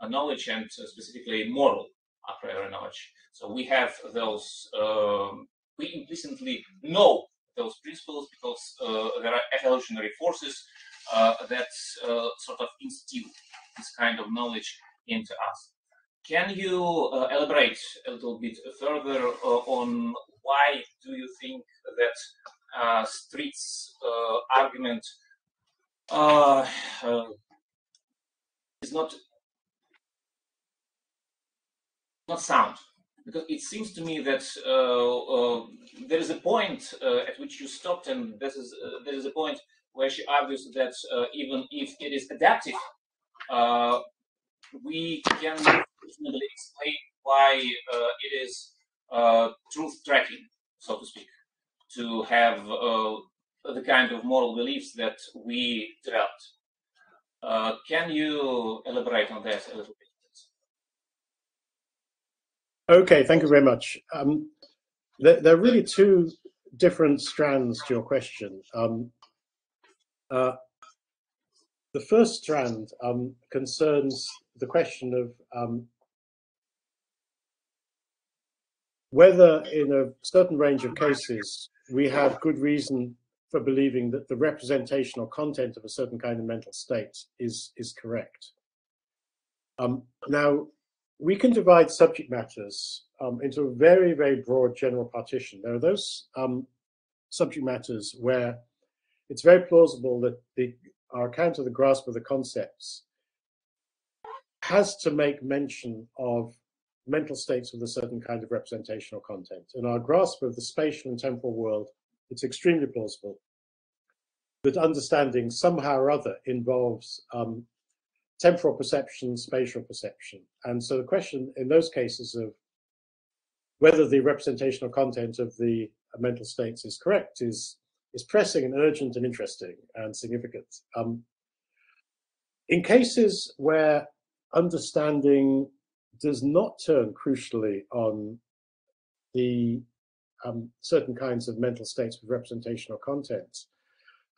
knowledge and uh, specifically moral a priori knowledge. So we have those, um, we implicitly know those principles because uh, there are evolutionary forces that sort of instill this kind of knowledge into us. Can you uh, elaborate a little bit further uh, on why do you think that uh, Street's uh, argument uh, uh, is not not sound? Because it seems to me that there is a point at which you stopped, and this is there is a point where she argues that even if it is adaptive, we can explain why uh, it is uh, truth tracking, so to speak, to have uh, the kind of moral beliefs that we developed. Uh, can you elaborate on that a little bit? Okay, thank you very much. Um, there, there are really two different strands to your question. Um, uh, the first strand um, concerns the question of um, whether, in a certain range of cases, we have good reason for believing that the representation or content of a certain kind of mental state is is correct. Um, now, we can divide subject matters um, into a very, very broad general partition. There are those um, subject matters where it's very plausible that the, our account of the grasp of the concepts has to make mention of mental states with a certain kind of representational content. In our grasp of the spatial and temporal world, it's extremely plausible that understanding somehow or other involves um, temporal perception, spatial perception. And so the question in those cases of whether the representational content of the mental states is correct is is pressing and urgent and interesting and significant. Um, in cases where understanding does not turn crucially on the um, certain kinds of mental states with representational content,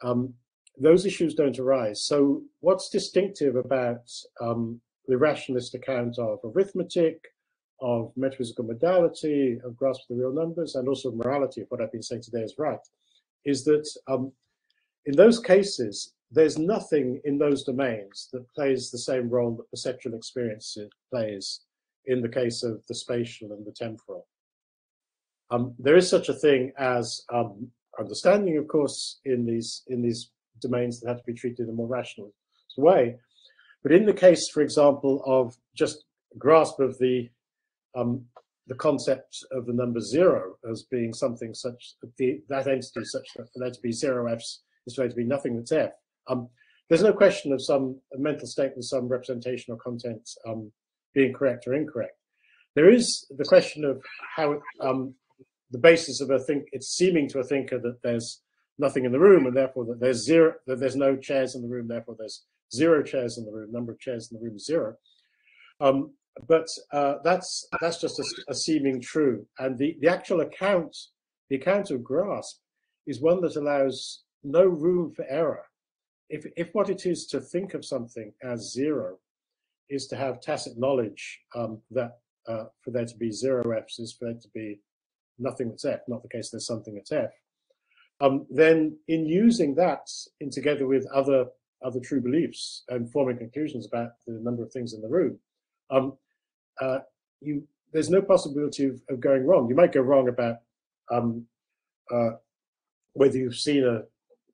um, those issues don't arise. So, what's distinctive about um, the rationalist account of arithmetic, of metaphysical modality, of grasp of the real numbers, and also morality, if what I've been saying today is right, is that um, in those cases, there's nothing in those domains that plays the same role that perceptual experience plays in the case of the spatial and the temporal. Um, there is such a thing as um, understanding, of course, in these in these domains that have to be treated in a more rational way. But in the case, for example, of just grasp of the um, the concept of the number zero as being something such that the, that entity such that for there to be zero f's is going to be nothing that's f. Um, there's no question of some mental state with some representation or content um, being correct or incorrect. There is the question of how um, the basis of a think it's seeming to a thinker that there's nothing in the room and therefore that there's zero that there's no chairs in the room therefore there's zero chairs in the room number of chairs in the room is zero. Um, but uh, that's that's just a, a, seeming true. And the, the actual account the account of grasp is one that allows no room for error. If if what it is to think of something as zero is to have tacit knowledge um, that uh, for there to be zero f's is for there to be nothing that's F, not the case there's something that's F, um, then in using that in together with other other true beliefs and forming conclusions about the number of things in the room, um, uh, you there's no possibility of, of, going wrong. You might go wrong about um, uh, whether you've seen a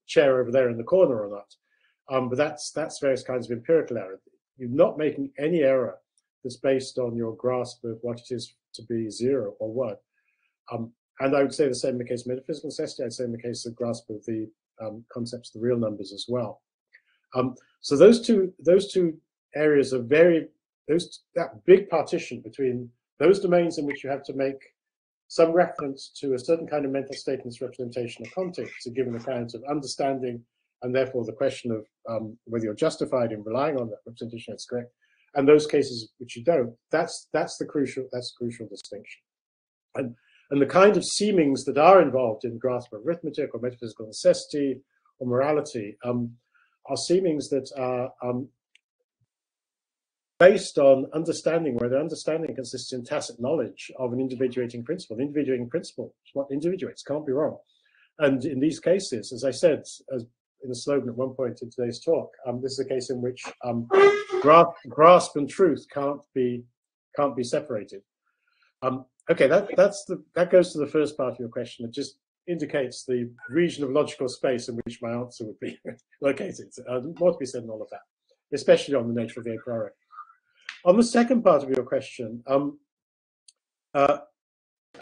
chair over there in the corner or not, um, but that's that's various kinds of empirical error. You're not making any error that's based on your grasp of what it is to be zero or one. Um, and I would say the same in the case of metaphysical necessity. I'd say in the case of grasp of the um, concepts of the real numbers as well. Um, so those two those two areas are very those that big partition between those domains in which you have to make some reference to a certain kind of mental state in its representation of content to give an account of understanding, and therefore the question of um, whether you're justified in relying on that representation is correct, and those cases which you don't. That's that's the crucial that's the crucial distinction. And and the kind of seemings that are involved in grasp of arithmetic or metaphysical necessity or morality um, are seemings that are um, based on understanding, where the understanding consists in tacit knowledge of an individuating principle. The individuating principle is what individuates, can't be wrong. And in these cases, as I said, as in the slogan at one point in today's talk, um, this is a case in which um, grasp, grasp and truth can't be can't be separated. Um, Okay, that that's the that goes to the first part of your question. It just indicates the region of logical space in which my answer would be located. Uh, more to be said on all of that, especially on the nature of the a priori. On the second part of your question, um, uh,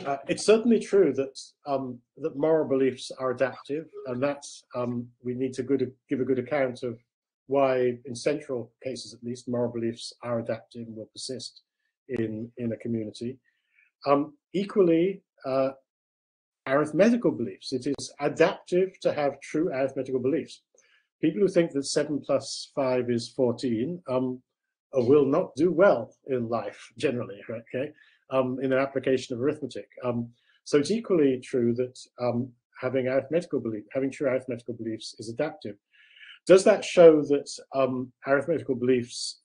uh, it's certainly true that um, that moral beliefs are adaptive, and that um, we need to good, give a good account of why, in central cases at least, moral beliefs are adaptive and will persist in in a community. Um, equally, uh, arithmetical beliefs. It is adaptive to have true arithmetical beliefs. People who think that 7 plus 5 is 14 um, will not do well in life generally, okay, um, in their application of arithmetic. Um, so it's equally true that um, having arithmetical belief, having true arithmetical beliefs is adaptive. Does that show that um, arithmetical beliefs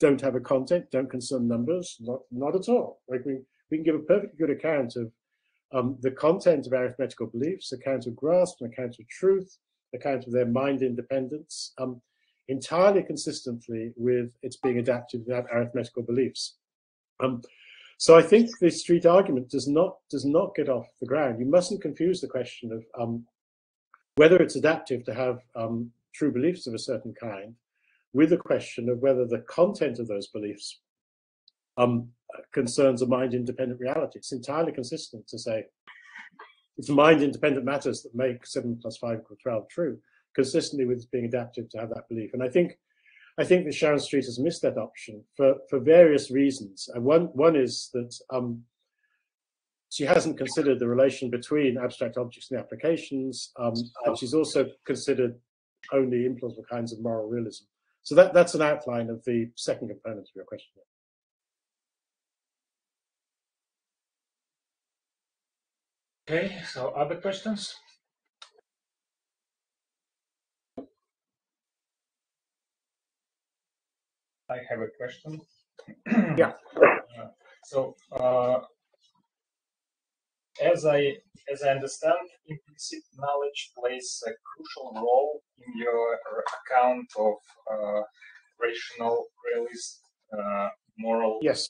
don't have a content, don't concern numbers? Not, not at all. Like we, we can give a perfectly good account of um, the content of arithmetical beliefs, account of grasp, an account of truth, account of their mind independence, um, entirely consistently with its being adapted to arithmetical beliefs. Um, so I think the Street argument does not does not get off the ground. You mustn't confuse the question of um, whether it's adaptive to have um, true beliefs of a certain kind with the question of whether the content of those beliefs um, concerns a mind independent reality. It's entirely consistent to say it's mind independent matters that make 7 plus 5 equal 12 true, consistently with being adaptive to have that belief. And I think I think that Sharon Street has missed that option for, for various reasons. And one one is that um, she hasn't considered the relation between abstract objects and applications, um, and she's also considered only implausible kinds of moral realism. So that, that's an outline of the second component of your question. Okay, so other questions? I have a question. yeah. Uh, so, uh, as I as I understand, implicit knowledge plays a crucial role in your account of uh, rational realist uh, moral Yes.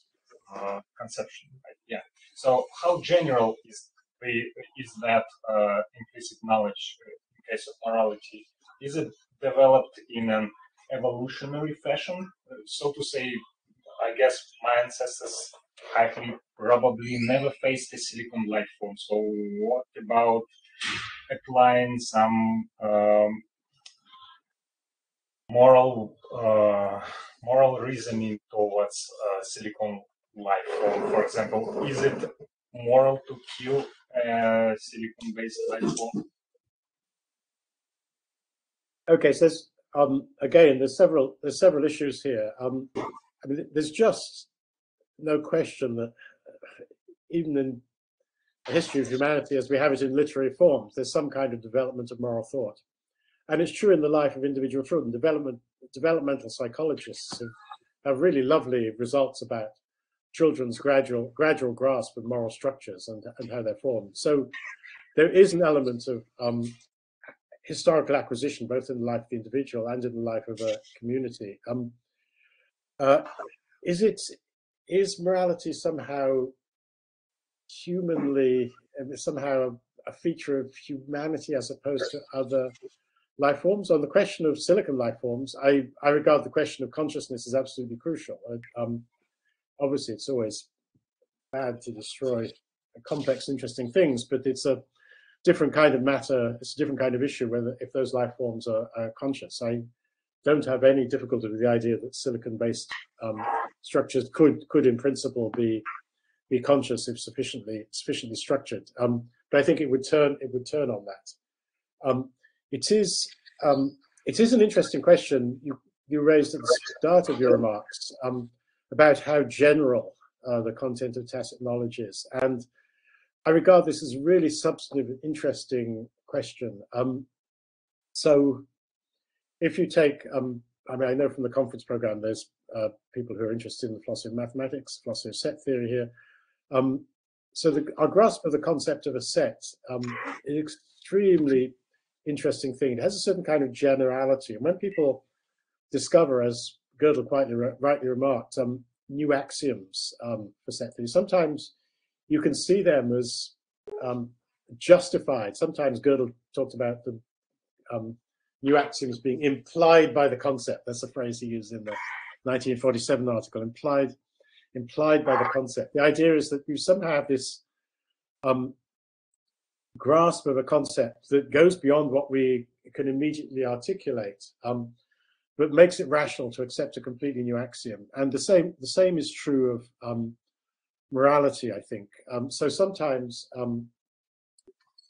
uh, conception. Right? Yeah. So how general is the is that uh, implicit knowledge in case of morality? Is it developed in an evolutionary fashion, so to say? I guess my ancestors probably never faced a silicon life form. So what about applying some um, moral uh, moral reasoning towards uh, silicon life form? For example, is it moral to kill a silicon-based life form? Okay, so um, again, there's several there's several issues here. Um, I mean, there's just no question that uh, even in the history of humanity, as we have it in literary forms, there's some kind of development of moral thought, and it's true in the life of individual children. Development developmental psychologists have, have really lovely results about children's gradual gradual grasp of moral structures and, and how they're formed. So there is an element of um, historical acquisition, both in the life of the individual and in the life of a community. Um, uh, is it is morality somehow humanly somehow a feature of humanity as opposed to other life forms? On the question of silicon life forms, I, I regard the question of consciousness as absolutely crucial. Um, obviously, it's always bad to destroy complex, interesting things, but it's a different kind of matter. It's a different kind of issue whether if those life forms are, are conscious. I don't have any difficulty with the idea that silicon-based um, structures could could in principle be be conscious if sufficiently sufficiently structured. Um, but I think it would turn it would turn on that. Um, it is um, it is an interesting question you you raised at the start of your remarks um, about how general uh, the content of tacit knowledge is, and I regard this as a really substantive, interesting question. Um, so, if you take, um, I mean, I know from the conference program, there's uh, people who are interested in the philosophy of mathematics, philosophy of set theory here. Um, so, the, our grasp of the concept of a set um, is an extremely interesting thing. It has a certain kind of generality, and when people discover, as Gödel quite rightly remarked, um, new axioms um, for set theory, sometimes you can see them as um, justified. Sometimes Gödel talked about the um, new axioms being implied by the concept. That's the phrase he used in the 1947 article. Implied, implied by the concept. The idea is that you somehow have this um, grasp of a concept that goes beyond what we can immediately articulate, um, but makes it rational to accept a completely new axiom. And the same, the same is true of um, morality, I think. Um, so sometimes, um,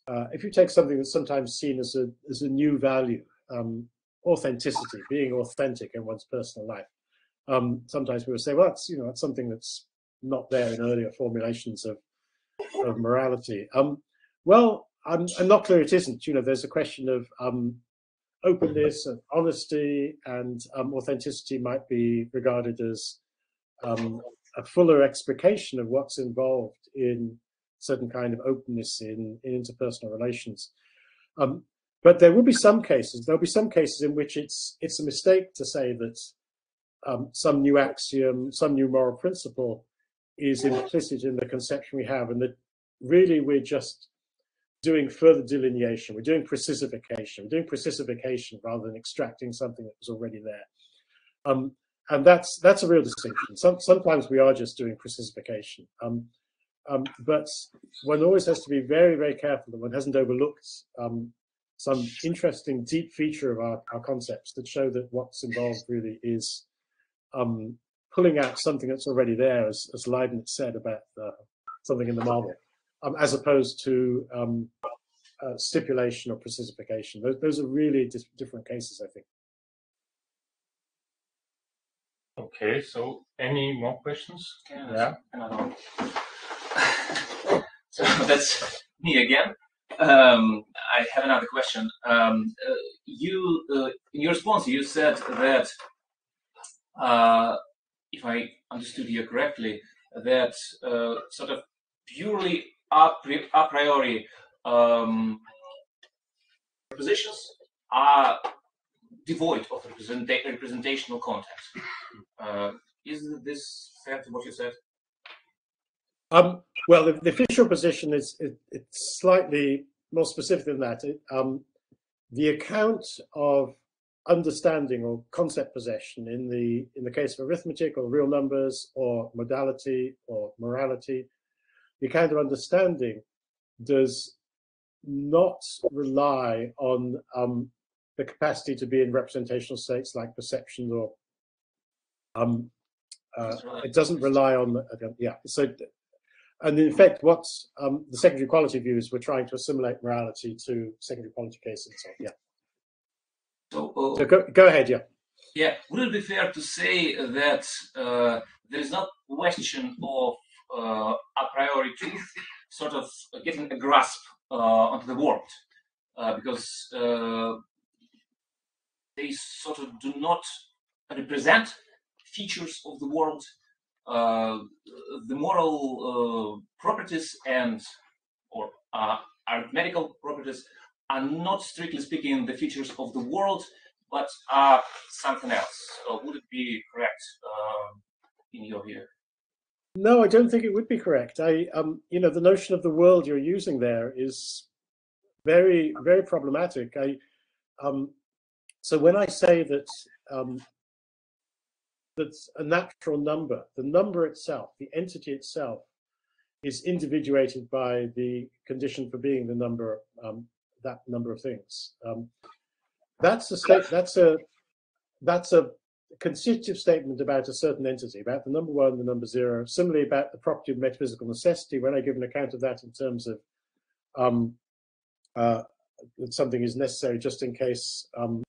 uh, if you take something that's sometimes seen as a as a new value, um, authenticity, being authentic in one's personal life, um, sometimes people say, well, that's you know that's something that's not there in earlier formulations of of morality. Um, well, I'm, I'm, not clear it isn't. You know, there's a question of um, openness and honesty, and authenticity might be regarded as um, a fuller explication of what's involved in certain kind of openness in, in interpersonal relations. Um, but there will be some cases, there'll be some cases in which it's it's a mistake to say that um, some new axiom, some new moral principle is implicit in the conception we have, and that really we're just doing further delineation. We're doing precisification. We're doing precisification rather than extracting something that was already there. Um, and that's that's a real distinction. Some, sometimes we are just doing precisification, um, um, but one always has to be very very careful that one hasn't overlooked um, some interesting deep feature of our, our concepts that show that what's involved really is um, pulling out something that's already there, as, as Leibniz said about something in the marble, um, as opposed to um, uh, stipulation or precisification. Those, those are really different cases, I think. Okay, so any more questions? Yeah. yeah. so that's me again. Um, I have another question. Um, uh, you, uh, in your response, you said that, uh, if I understood you correctly, that uh, sort of purely a, a priori um, propositions are devoid of representa- representational content. Uh, is this fair to what you said? Um, well, the, the, official position is it, it's slightly more specific than that. It, um, the account of understanding or concept possession in the in the case of arithmetic or real numbers or modality or morality, the kind of understanding does not rely on um, the capacity to be in representational states like perception or um, uh, it doesn't rely on uh, yeah so and in fact what um, the secondary quality views were trying to assimilate morality to secondary quality cases so yeah. So, uh, so go, go ahead yeah. Yeah would it be fair to say that uh, there is no question of uh, a priori truth sort of getting a grasp uh, onto the world? Uh, because they sort of do not represent features of the world, uh, the moral uh, properties and or uh, arithmetical properties are not strictly speaking the features of the world, but are something else. would it be correct in your view? No, I don't think it would be correct. I, um, you know, the notion of the world you're using there is very, very problematic. I, um, so when I say that um, that's a natural number, the number itself, the entity itself, is individuated by the condition for being the number, um, that number of things. Um, that's a state. That's a that's a constitutive statement about a certain entity, about the number one, the number zero. Similarly, about the property of metaphysical necessity. When I give an account of that in terms of um, uh, that something is necessary just in case um,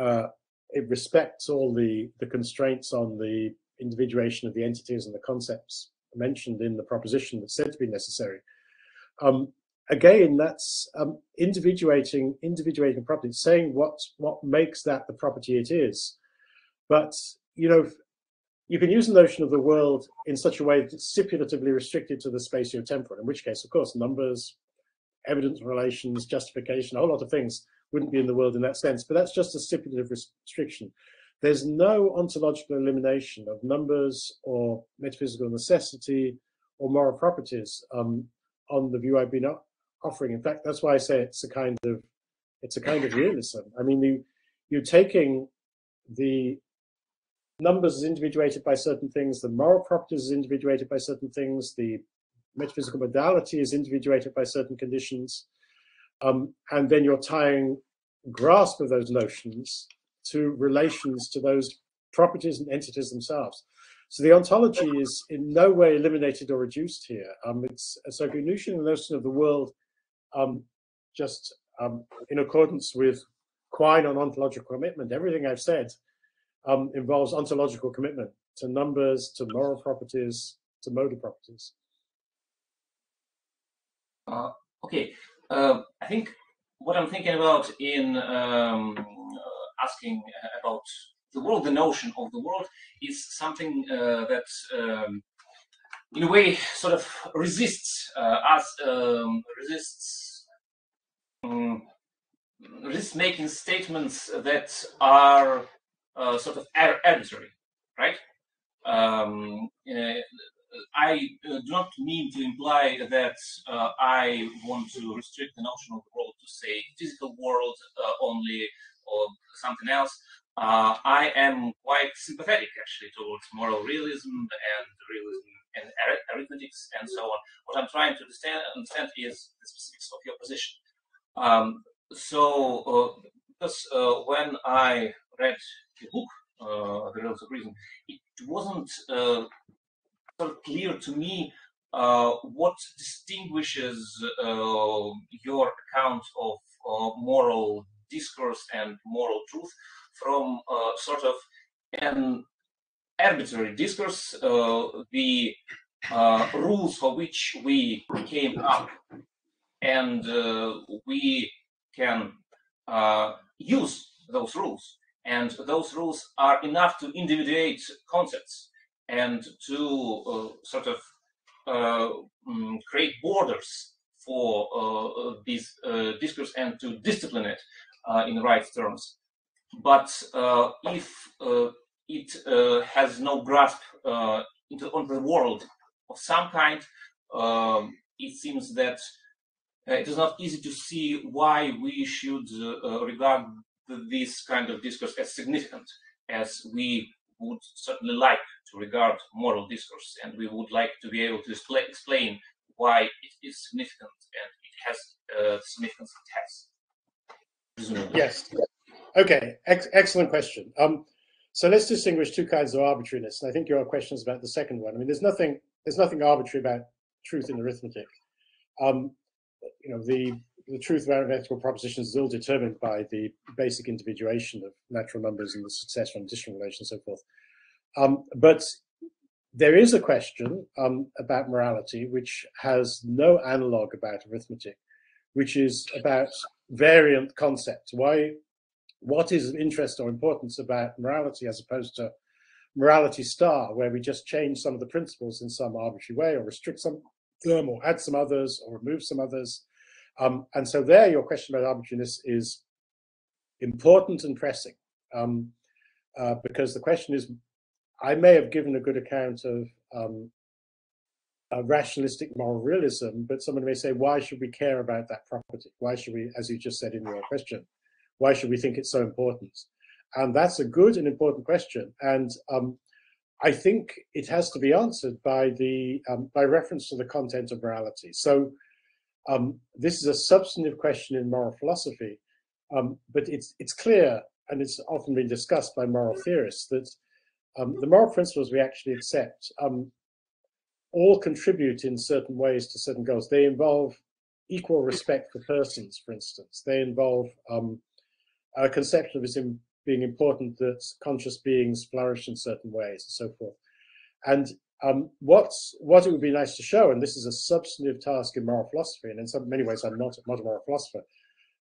uh, it respects all the, the constraints on the individuation of the entities and the concepts mentioned in the proposition that's said to be necessary. Um, again, that's um, individuating individuating property, saying what what makes that the property it is. But you know, you can use the notion of the world in such a way that it's stipulatively restricted to the spatio-temporal. In which case, of course, numbers, evidence relations, justification, a whole lot of things wouldn't be in the world in that sense. But that's just a stipulative restriction. There's no ontological elimination of numbers or metaphysical necessity or moral properties um, on the view I've been offering. In fact, that's why I say it's a kind of it's a kind of realism. I mean, you you're taking the numbers is individuated by certain things, the moral properties is individuated by certain things, the metaphysical modality is individuated by certain conditions, um, and then you're tying grasp of those notions to relations to those properties and entities themselves. So the ontology is in no way eliminated or reduced here. Um, it's so Venusian the notion of the world, um, just um, in accordance with Quine on ontological commitment. Everything I've said um, involves ontological commitment to numbers, to moral properties, to modal properties. Uh, okay, uh, I think what I'm thinking about in um, uh, asking about the world, the notion of the world, is something uh, that, um, in a way, sort of resists uh, us, um, resists, um, resists making statements that are uh, sort of arbitrary, right? Um, I uh, do not mean to imply that uh, I want to restrict the notion of the world to say physical world uh, only or something else. Uh, I am quite sympathetic actually towards moral realism and realism and arithmetics and so on. What I'm trying to understand, understand is the specifics of your position. Um, so, uh, because uh, when I read the book, The Realms of Reason, it wasn't of clear to me uh, what distinguishes uh, your account of uh, moral discourse and moral truth from uh, sort of an arbitrary discourse, uh, the uh, rules for which we came up, and we can use those rules. And those rules are enough to individuate concepts and to uh, sort of um, create borders for uh, this discourse and to discipline it in right terms. but uh, if uh, it uh, has no grasp into, on the world of some kind, um, it seems that it is not easy to see why we should regard this kind of discourse as significant, as we would certainly like to regard moral discourse, and we would like to be able to explain why it is significant and it has uh, significance it has. Yes. Okay. Ex excellent question. Um, so let's distinguish two kinds of arbitrariness. And I think your question is about the second one. I mean, there's nothing there's nothing arbitrary about truth in arithmetic. Um, you know, the the truth of arithmetical propositions is all determined by the basic individuation of natural numbers and the successor and additional relations and so forth. Um, but there is a question um, about morality which has no analog about arithmetic, which is about variant concepts. Why, what is of interest or importance about morality as opposed to morality star, where we just change some of the principles in some arbitrary way or restrict some them or add some others or remove some others. Um, and so there, your question about arbitrariness is important and pressing um, uh, because the question is I may have given a good account of um, rationalistic moral realism, but someone may say, why should we care about that property? Why should we, as you just said in your question, why should we think it's so important? And that's a good and important question. And um, I think it has to be answered by the um, by reference to the content of morality. So um, this is a substantive question in moral philosophy, um, but it's it's clear and it's often been discussed by moral theorists that um, the moral principles we actually accept um, all contribute in certain ways to certain goals. They involve equal respect for persons, for instance. They involve um, a conception of it being important that conscious beings flourish in certain ways and so forth. And um, what's, what it would be nice to show, and this is a substantive task in moral philosophy, and in some many ways I'm not, not a moral philosopher,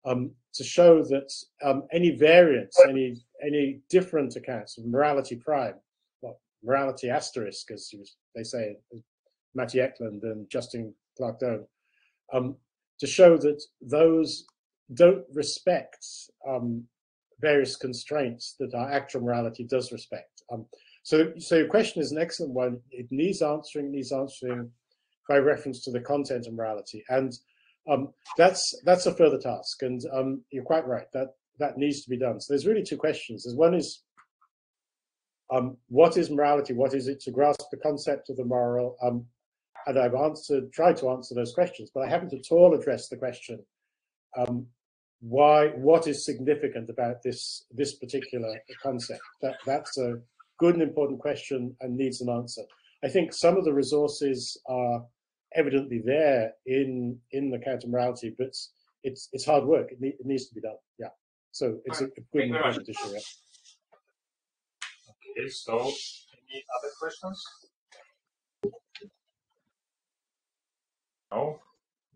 um, to show that um, any variance, any any different accounts of morality prime, well, morality asterisk, as they say, Matti Eklund and Justin Clarke-Doane, um, to show that those don't respect um, various constraints that our actual morality does respect. So, so your question is an excellent one. It needs answering, needs answering by reference to the content of morality. And um, that's that's a further task, and um, you're quite right that that needs to be done. So there's really two questions. There's one is um, what is morality? What is it to grasp the concept of the moral? Um, and I've answered, tried to answer those questions, but I haven't at all addressed the question um, why what is significant about this this particular concept. That that's a good and important question and needs an answer. I think some of the resources are evidently there in in the counter morality, but it's it's hard work. It, it needs to be done. Yeah. So it's right. a, good important issue. Yeah. Okay. So any other questions? No.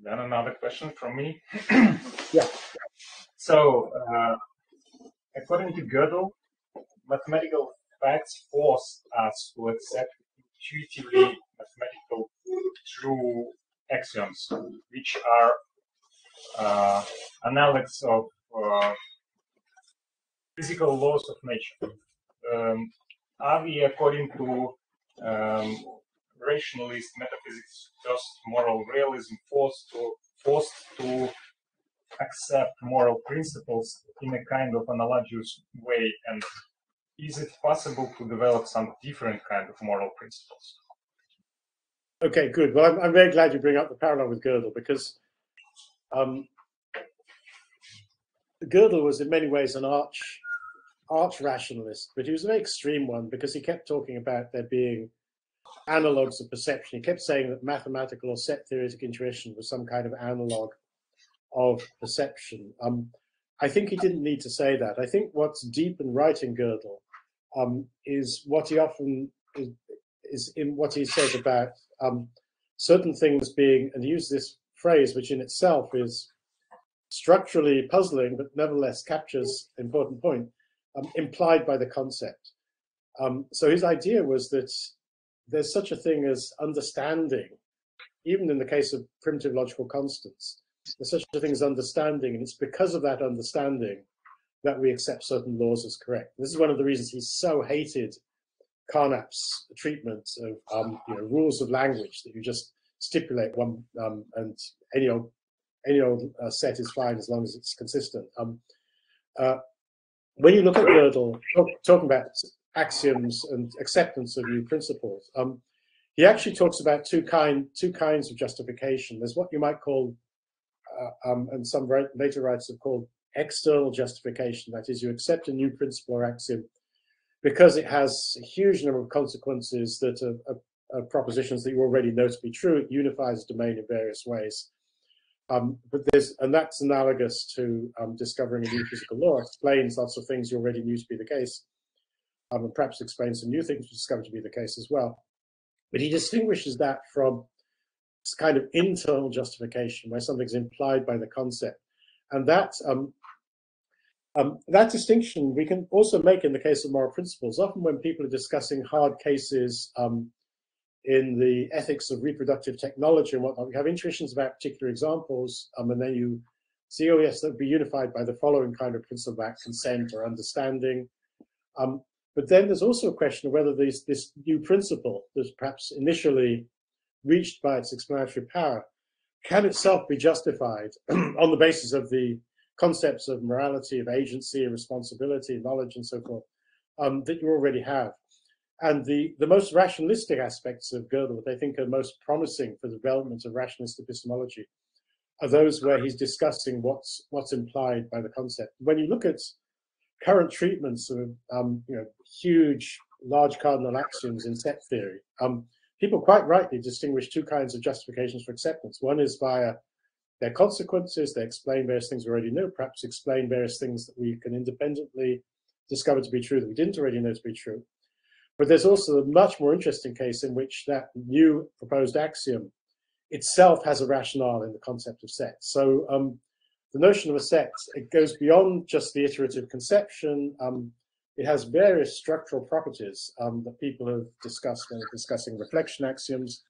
Then another question from me. yeah. So, uh, according to Gödel, mathematical facts force us to accept intuitively mathematical true axioms, which are uh, analogs of uh, physical laws of nature. Um, are we, according to um, rationalist metaphysics, just moral realism, forced to forced to accept moral principles in a kind of analogous way? And is it possible to develop some different kind of moral principles? Okay, good. Well, I'm, I'm very glad you bring up the parallel with Gödel because um, Gödel was in many ways an arch arch rationalist, but he was a very extreme one because he kept talking about there being analogues of perception. He kept saying that mathematical or set theoretic intuition was some kind of analog of perception. Um, I think he didn't need to say that. I think what's deep in Gödel um, is what he often is, in what he says about um, certain things being, and use this phrase, which in itself is structurally puzzling, but nevertheless captures important point, um, implied by the concept. Um, so his idea was that there's such a thing as understanding, even in the case of primitive logical constants. There's such a thing as understanding, and it's because of that understanding that we accept certain laws as correct. This is one of the reasons he so hated Carnap's treatment of um, you know, rules of language that you just stipulate one um, and any old any old uh, set is fine as long as it's consistent. Um, uh, when you look at Gödel, talk, talking about axioms and acceptance of new principles, um, he actually talks about two kind two kinds of justification. There's what you might call, um, and some later writers have called external justification. That is, you accept a new principle or axiom because it has a huge number of consequences that are, are, are propositions that you already know to be true. It unifies a domain in various ways. Um, but there's, and that's analogous to um, discovering a new physical law. It explains lots of things you already knew to be the case, um, and perhaps explains some new things discovered to be the case as well. But he distinguishes that from kind of internal justification, where something's implied by the concept, and that um, um, that distinction we can also make in the case of moral principles. Often, when people are discussing hard cases um, in the ethics of reproductive technology and whatnot. We have intuitions about particular examples, um, and then you see, oh yes, that would be unified by the following kind of principle about consent or understanding. Um, but then there's also a question of whether this, this new principle that's perhaps initially reached by its explanatory power can itself be justified on the basis of the concepts of morality, of agency, of responsibility, knowledge, and so forth um, that you already have. And the, the most rationalistic aspects of Gödel that I think are most promising for the development of rationalist epistemology are those where he's discussing what's what's implied by the concept. When you look at current treatments of um, you know huge large cardinal axioms in set theory, um, people quite rightly distinguish two kinds of justifications for acceptance. One is via their consequences, they explain various things we already know, perhaps explain various things that we can independently discover to be true that we didn't already know to be true. But there's also a much more interesting case in which that new proposed axiom itself has a rationale in the concept of set. So um, the notion of a set, it goes beyond just the iterative conception. Um, it has various structural properties um, that people have discussed when discussing reflection axioms.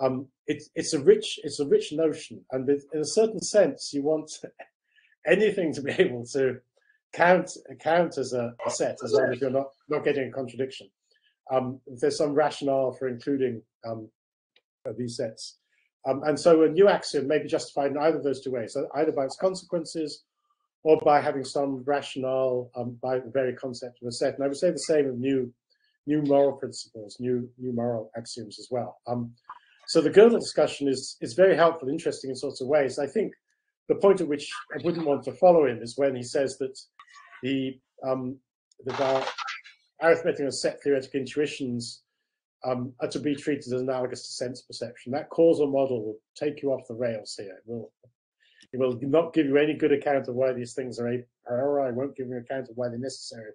Um, it, it's a rich, it's a rich notion, and in a certain sense, you want anything to be able to count count as a, a set, as long as you're not not getting a contradiction um, there's some rationale for including um, these sets. Um, and so a new axiom may be justified in either of those two ways, either by its consequences or by having some rationale um, by the very concept of a set. And I would say the same of new, new moral principles, new, new moral axioms as well. Um, so the Gödel discussion is, is very helpful, interesting in sorts of ways. I think the point at which I wouldn't want to follow him is when he says that the um, the arithmetic and set theoretic intuitions um, are to be treated as analogous to sense perception. That causal model will take you off the rails here. It will, it will not give you any good account of why these things are a priori. It won't give you an account of why they're necessary.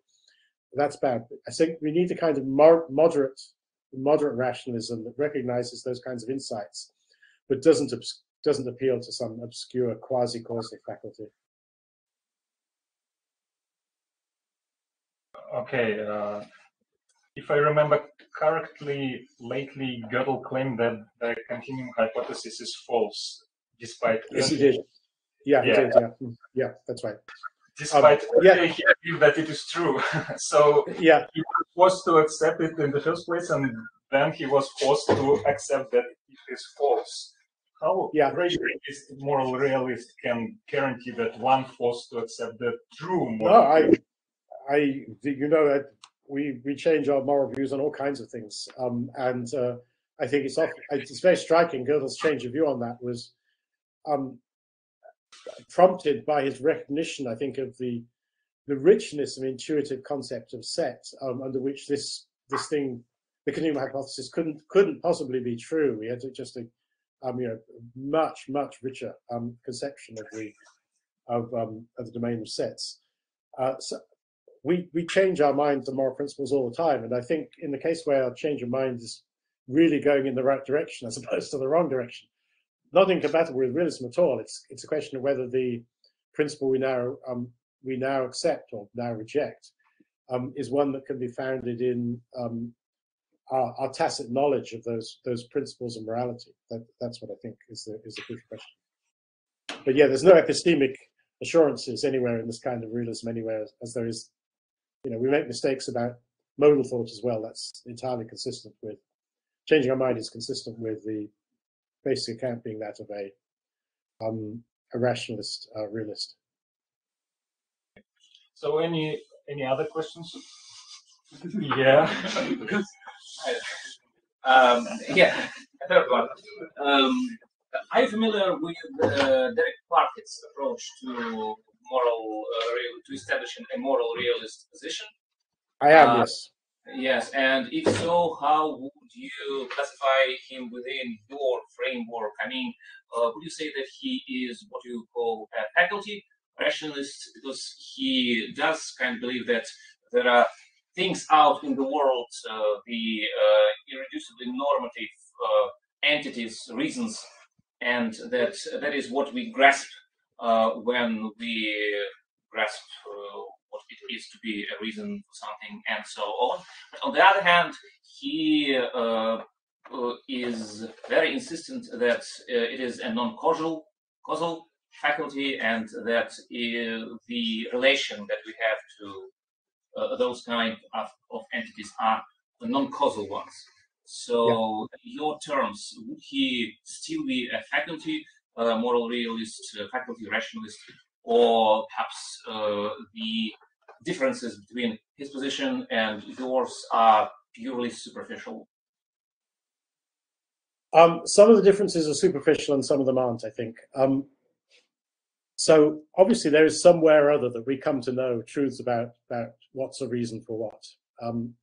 That's bad. I think we need a kind of moderate, moderate rationalism that recognizes those kinds of insights, but doesn't doesn't appeal to some obscure quasi-causal faculty. Okay, uh, if I remember correctly, lately Gödel claimed that the continuum hypothesis is false, despite. Yes, he did. Yeah, yeah, did, yeah. Hmm, yeah, that's right. Despite um, yeah. he believed that it is true, so yeah, he was forced to accept it in the first place, and then he was forced to accept that it is false. How yeah. moral realist can guarantee that one forced to accept the true moral? No, I I, you know, that we we change our moral views on all kinds of things, um, and uh, I think it's often, it's very striking. Gödel's change of view on that was um, prompted by his recognition, I think, of the the richness of intuitive concept of set um, under which this this thing, the continuum hypothesis, couldn't couldn't possibly be true. We had just a um, you know much much richer um, conception of the of, um, of the domain of sets. Uh, so, we we change our minds on moral principles all the time, and I think in the case where our change of mind is really going in the right direction as opposed to the wrong direction, not incompatible with realism at all. It's it's a question of whether the principle we now um, we now accept or now reject um, is one that can be founded in um, our, our, tacit knowledge of those those principles of morality. That, that's what I think is the is the crucial question. But yeah, there's no epistemic assurances anywhere in this kind of realism, anywhere as there is. You know, we make mistakes about modal thought as well. That's entirely consistent with changing our mind is consistent with the basic account being that of a um, a rationalist uh, realist. So, any any other questions? yeah. um, yeah, third one. Um, are you familiar with uh, Derek Parfit's approach to moral uh, to establishing a moral realist position? I am, uh, yes. Yes, and if so, how would you classify him within your framework? I mean, uh, would you say that he is what you call a faculty rationalist because he does kind of believe that there are things out in the world, uh, the uh, irreducibly normative uh, entities, reasons, and that that is what we grasp uh, when we grasp uh, what it is to be a reason for something, and so on. But on the other hand, he uh, is very insistent that it is a non-causal causal faculty and that the relation that we have to uh, those kind of, of, entities are the non-causal ones. So, yeah. your terms, would he still be a faculty, uh, moral realist, uh, faculty rationalist, or perhaps uh, the differences between his position and yours are purely superficial? Um, some of the differences are superficial and some of them aren't, I think. Um, so obviously there is somewhere or other that we come to know truths about, about what's a reason for what. Um,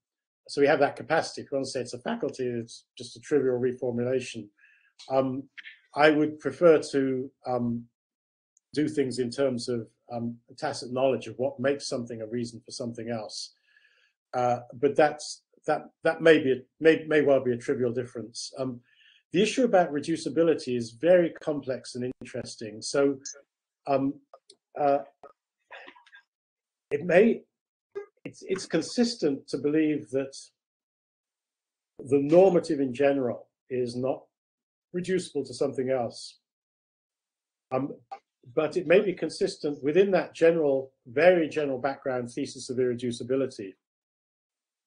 so we have that capacity. If you want to say it's a faculty, it's just a trivial reformulation. Um, I would prefer to um, do things in terms of um, tacit knowledge of what makes something a reason for something else. Uh, but that's that that may be may may well be a trivial difference. Um, the issue about reducibility is very complex and interesting. So um, uh, it may it's it's consistent to believe that the normative in general is not reducible to something else. Um, but it may be consistent within that general, very general background thesis of irreducibility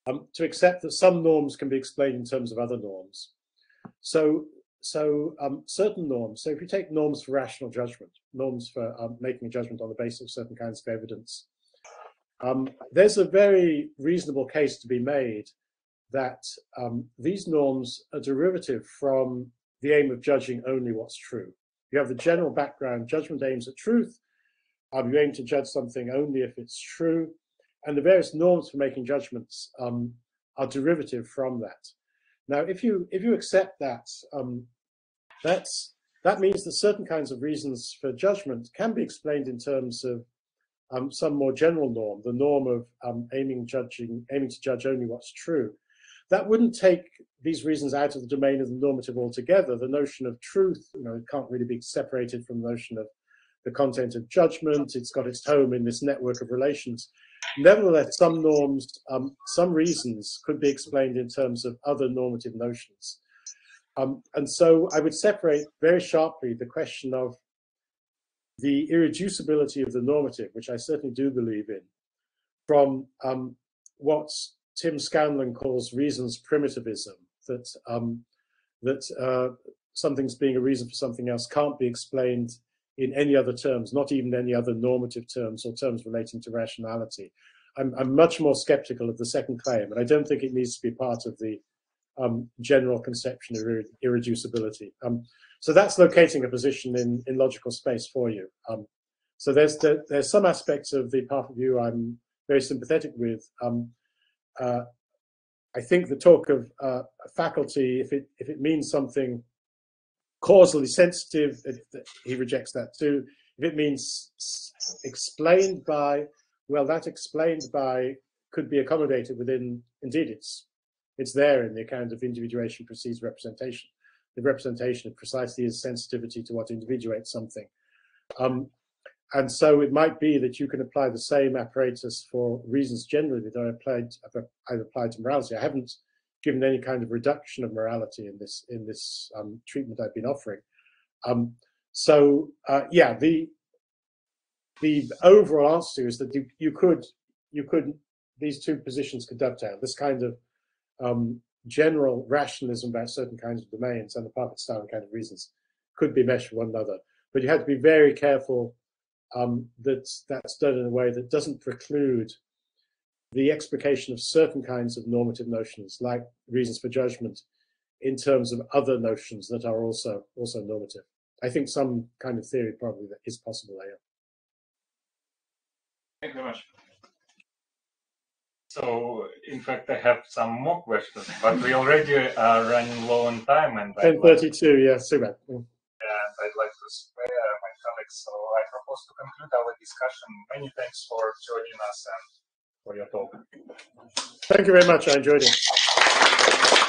um, to accept that some norms can be explained in terms of other norms. So so um, certain norms, so if you take norms for rational judgment, norms for um, making a judgment on the basis of certain kinds of evidence, um, there's a very reasonable case to be made that um, these norms are derivative from the aim of judging only what's true. You have the general background, judgment aims at truth. Um, you aim to judge something only if it's true. And the various norms for making judgments um, are derivative from that. Now, if you if you accept that, um, that's that means that certain kinds of reasons for judgment can be explained in terms of um, some more general norm, the norm of um, aiming judging aiming to judge only what's true. That wouldn't take these reasons out of the domain of the normative altogether. The notion of truth, you know, can't really be separated from the notion of the content of judgment. It's got its home in this network of relations. Nevertheless, some norms, um, some reasons could be explained in terms of other normative notions. Um, and so I would separate very sharply the question of the irreducibility of the normative, which I certainly do believe in, from um, what Tim Scanlon calls reasons primitivism, that um, that uh, something's being a reason for something else can't be explained in any other terms, not even any other normative terms or terms relating to rationality. I'm, I'm much more skeptical of the second claim, and I don't think it needs to be part of the um, general conception of ir irreducibility. Um, so that's locating a position in, in logical space for you. Um, so there's the, there's some aspects of the Parfit view I'm very sympathetic with. Um, uh, I think the talk of uh, faculty, if it if it means something causally sensitive, he rejects that too. If it means explained by, well, that explained by could be accommodated within, indeed, it's it's there in the account of individuation precedes representation. The representation of precisely is sensitivity to what individuates something. Um, and so it might be that you can apply the same apparatus for reasons generally that I applied, I've applied to morality. I haven't given any kind of reduction of morality in this in this um, treatment I've been offering. Um, so uh, yeah, the the overall answer is that you, you could you could these two positions could dovetail. This kind of um, general rationalism about certain kinds of domains and the Parfit style kind of reasons could be meshed with one another. But you have to be very careful um, that that's done in a way that doesn't preclude the explication of certain kinds of normative notions, like reasons for judgment, in terms of other notions that are also also normative. I think some kind of theory probably that is possible there. Thank you very much. So, in fact, I have some more questions, but we already are running low on time, and I'd Ten like, yeah. Mm. and I'd like to spare. So, I propose to conclude our discussion. Many thanks for joining us and for your talk. Thank you very much. I enjoyed it.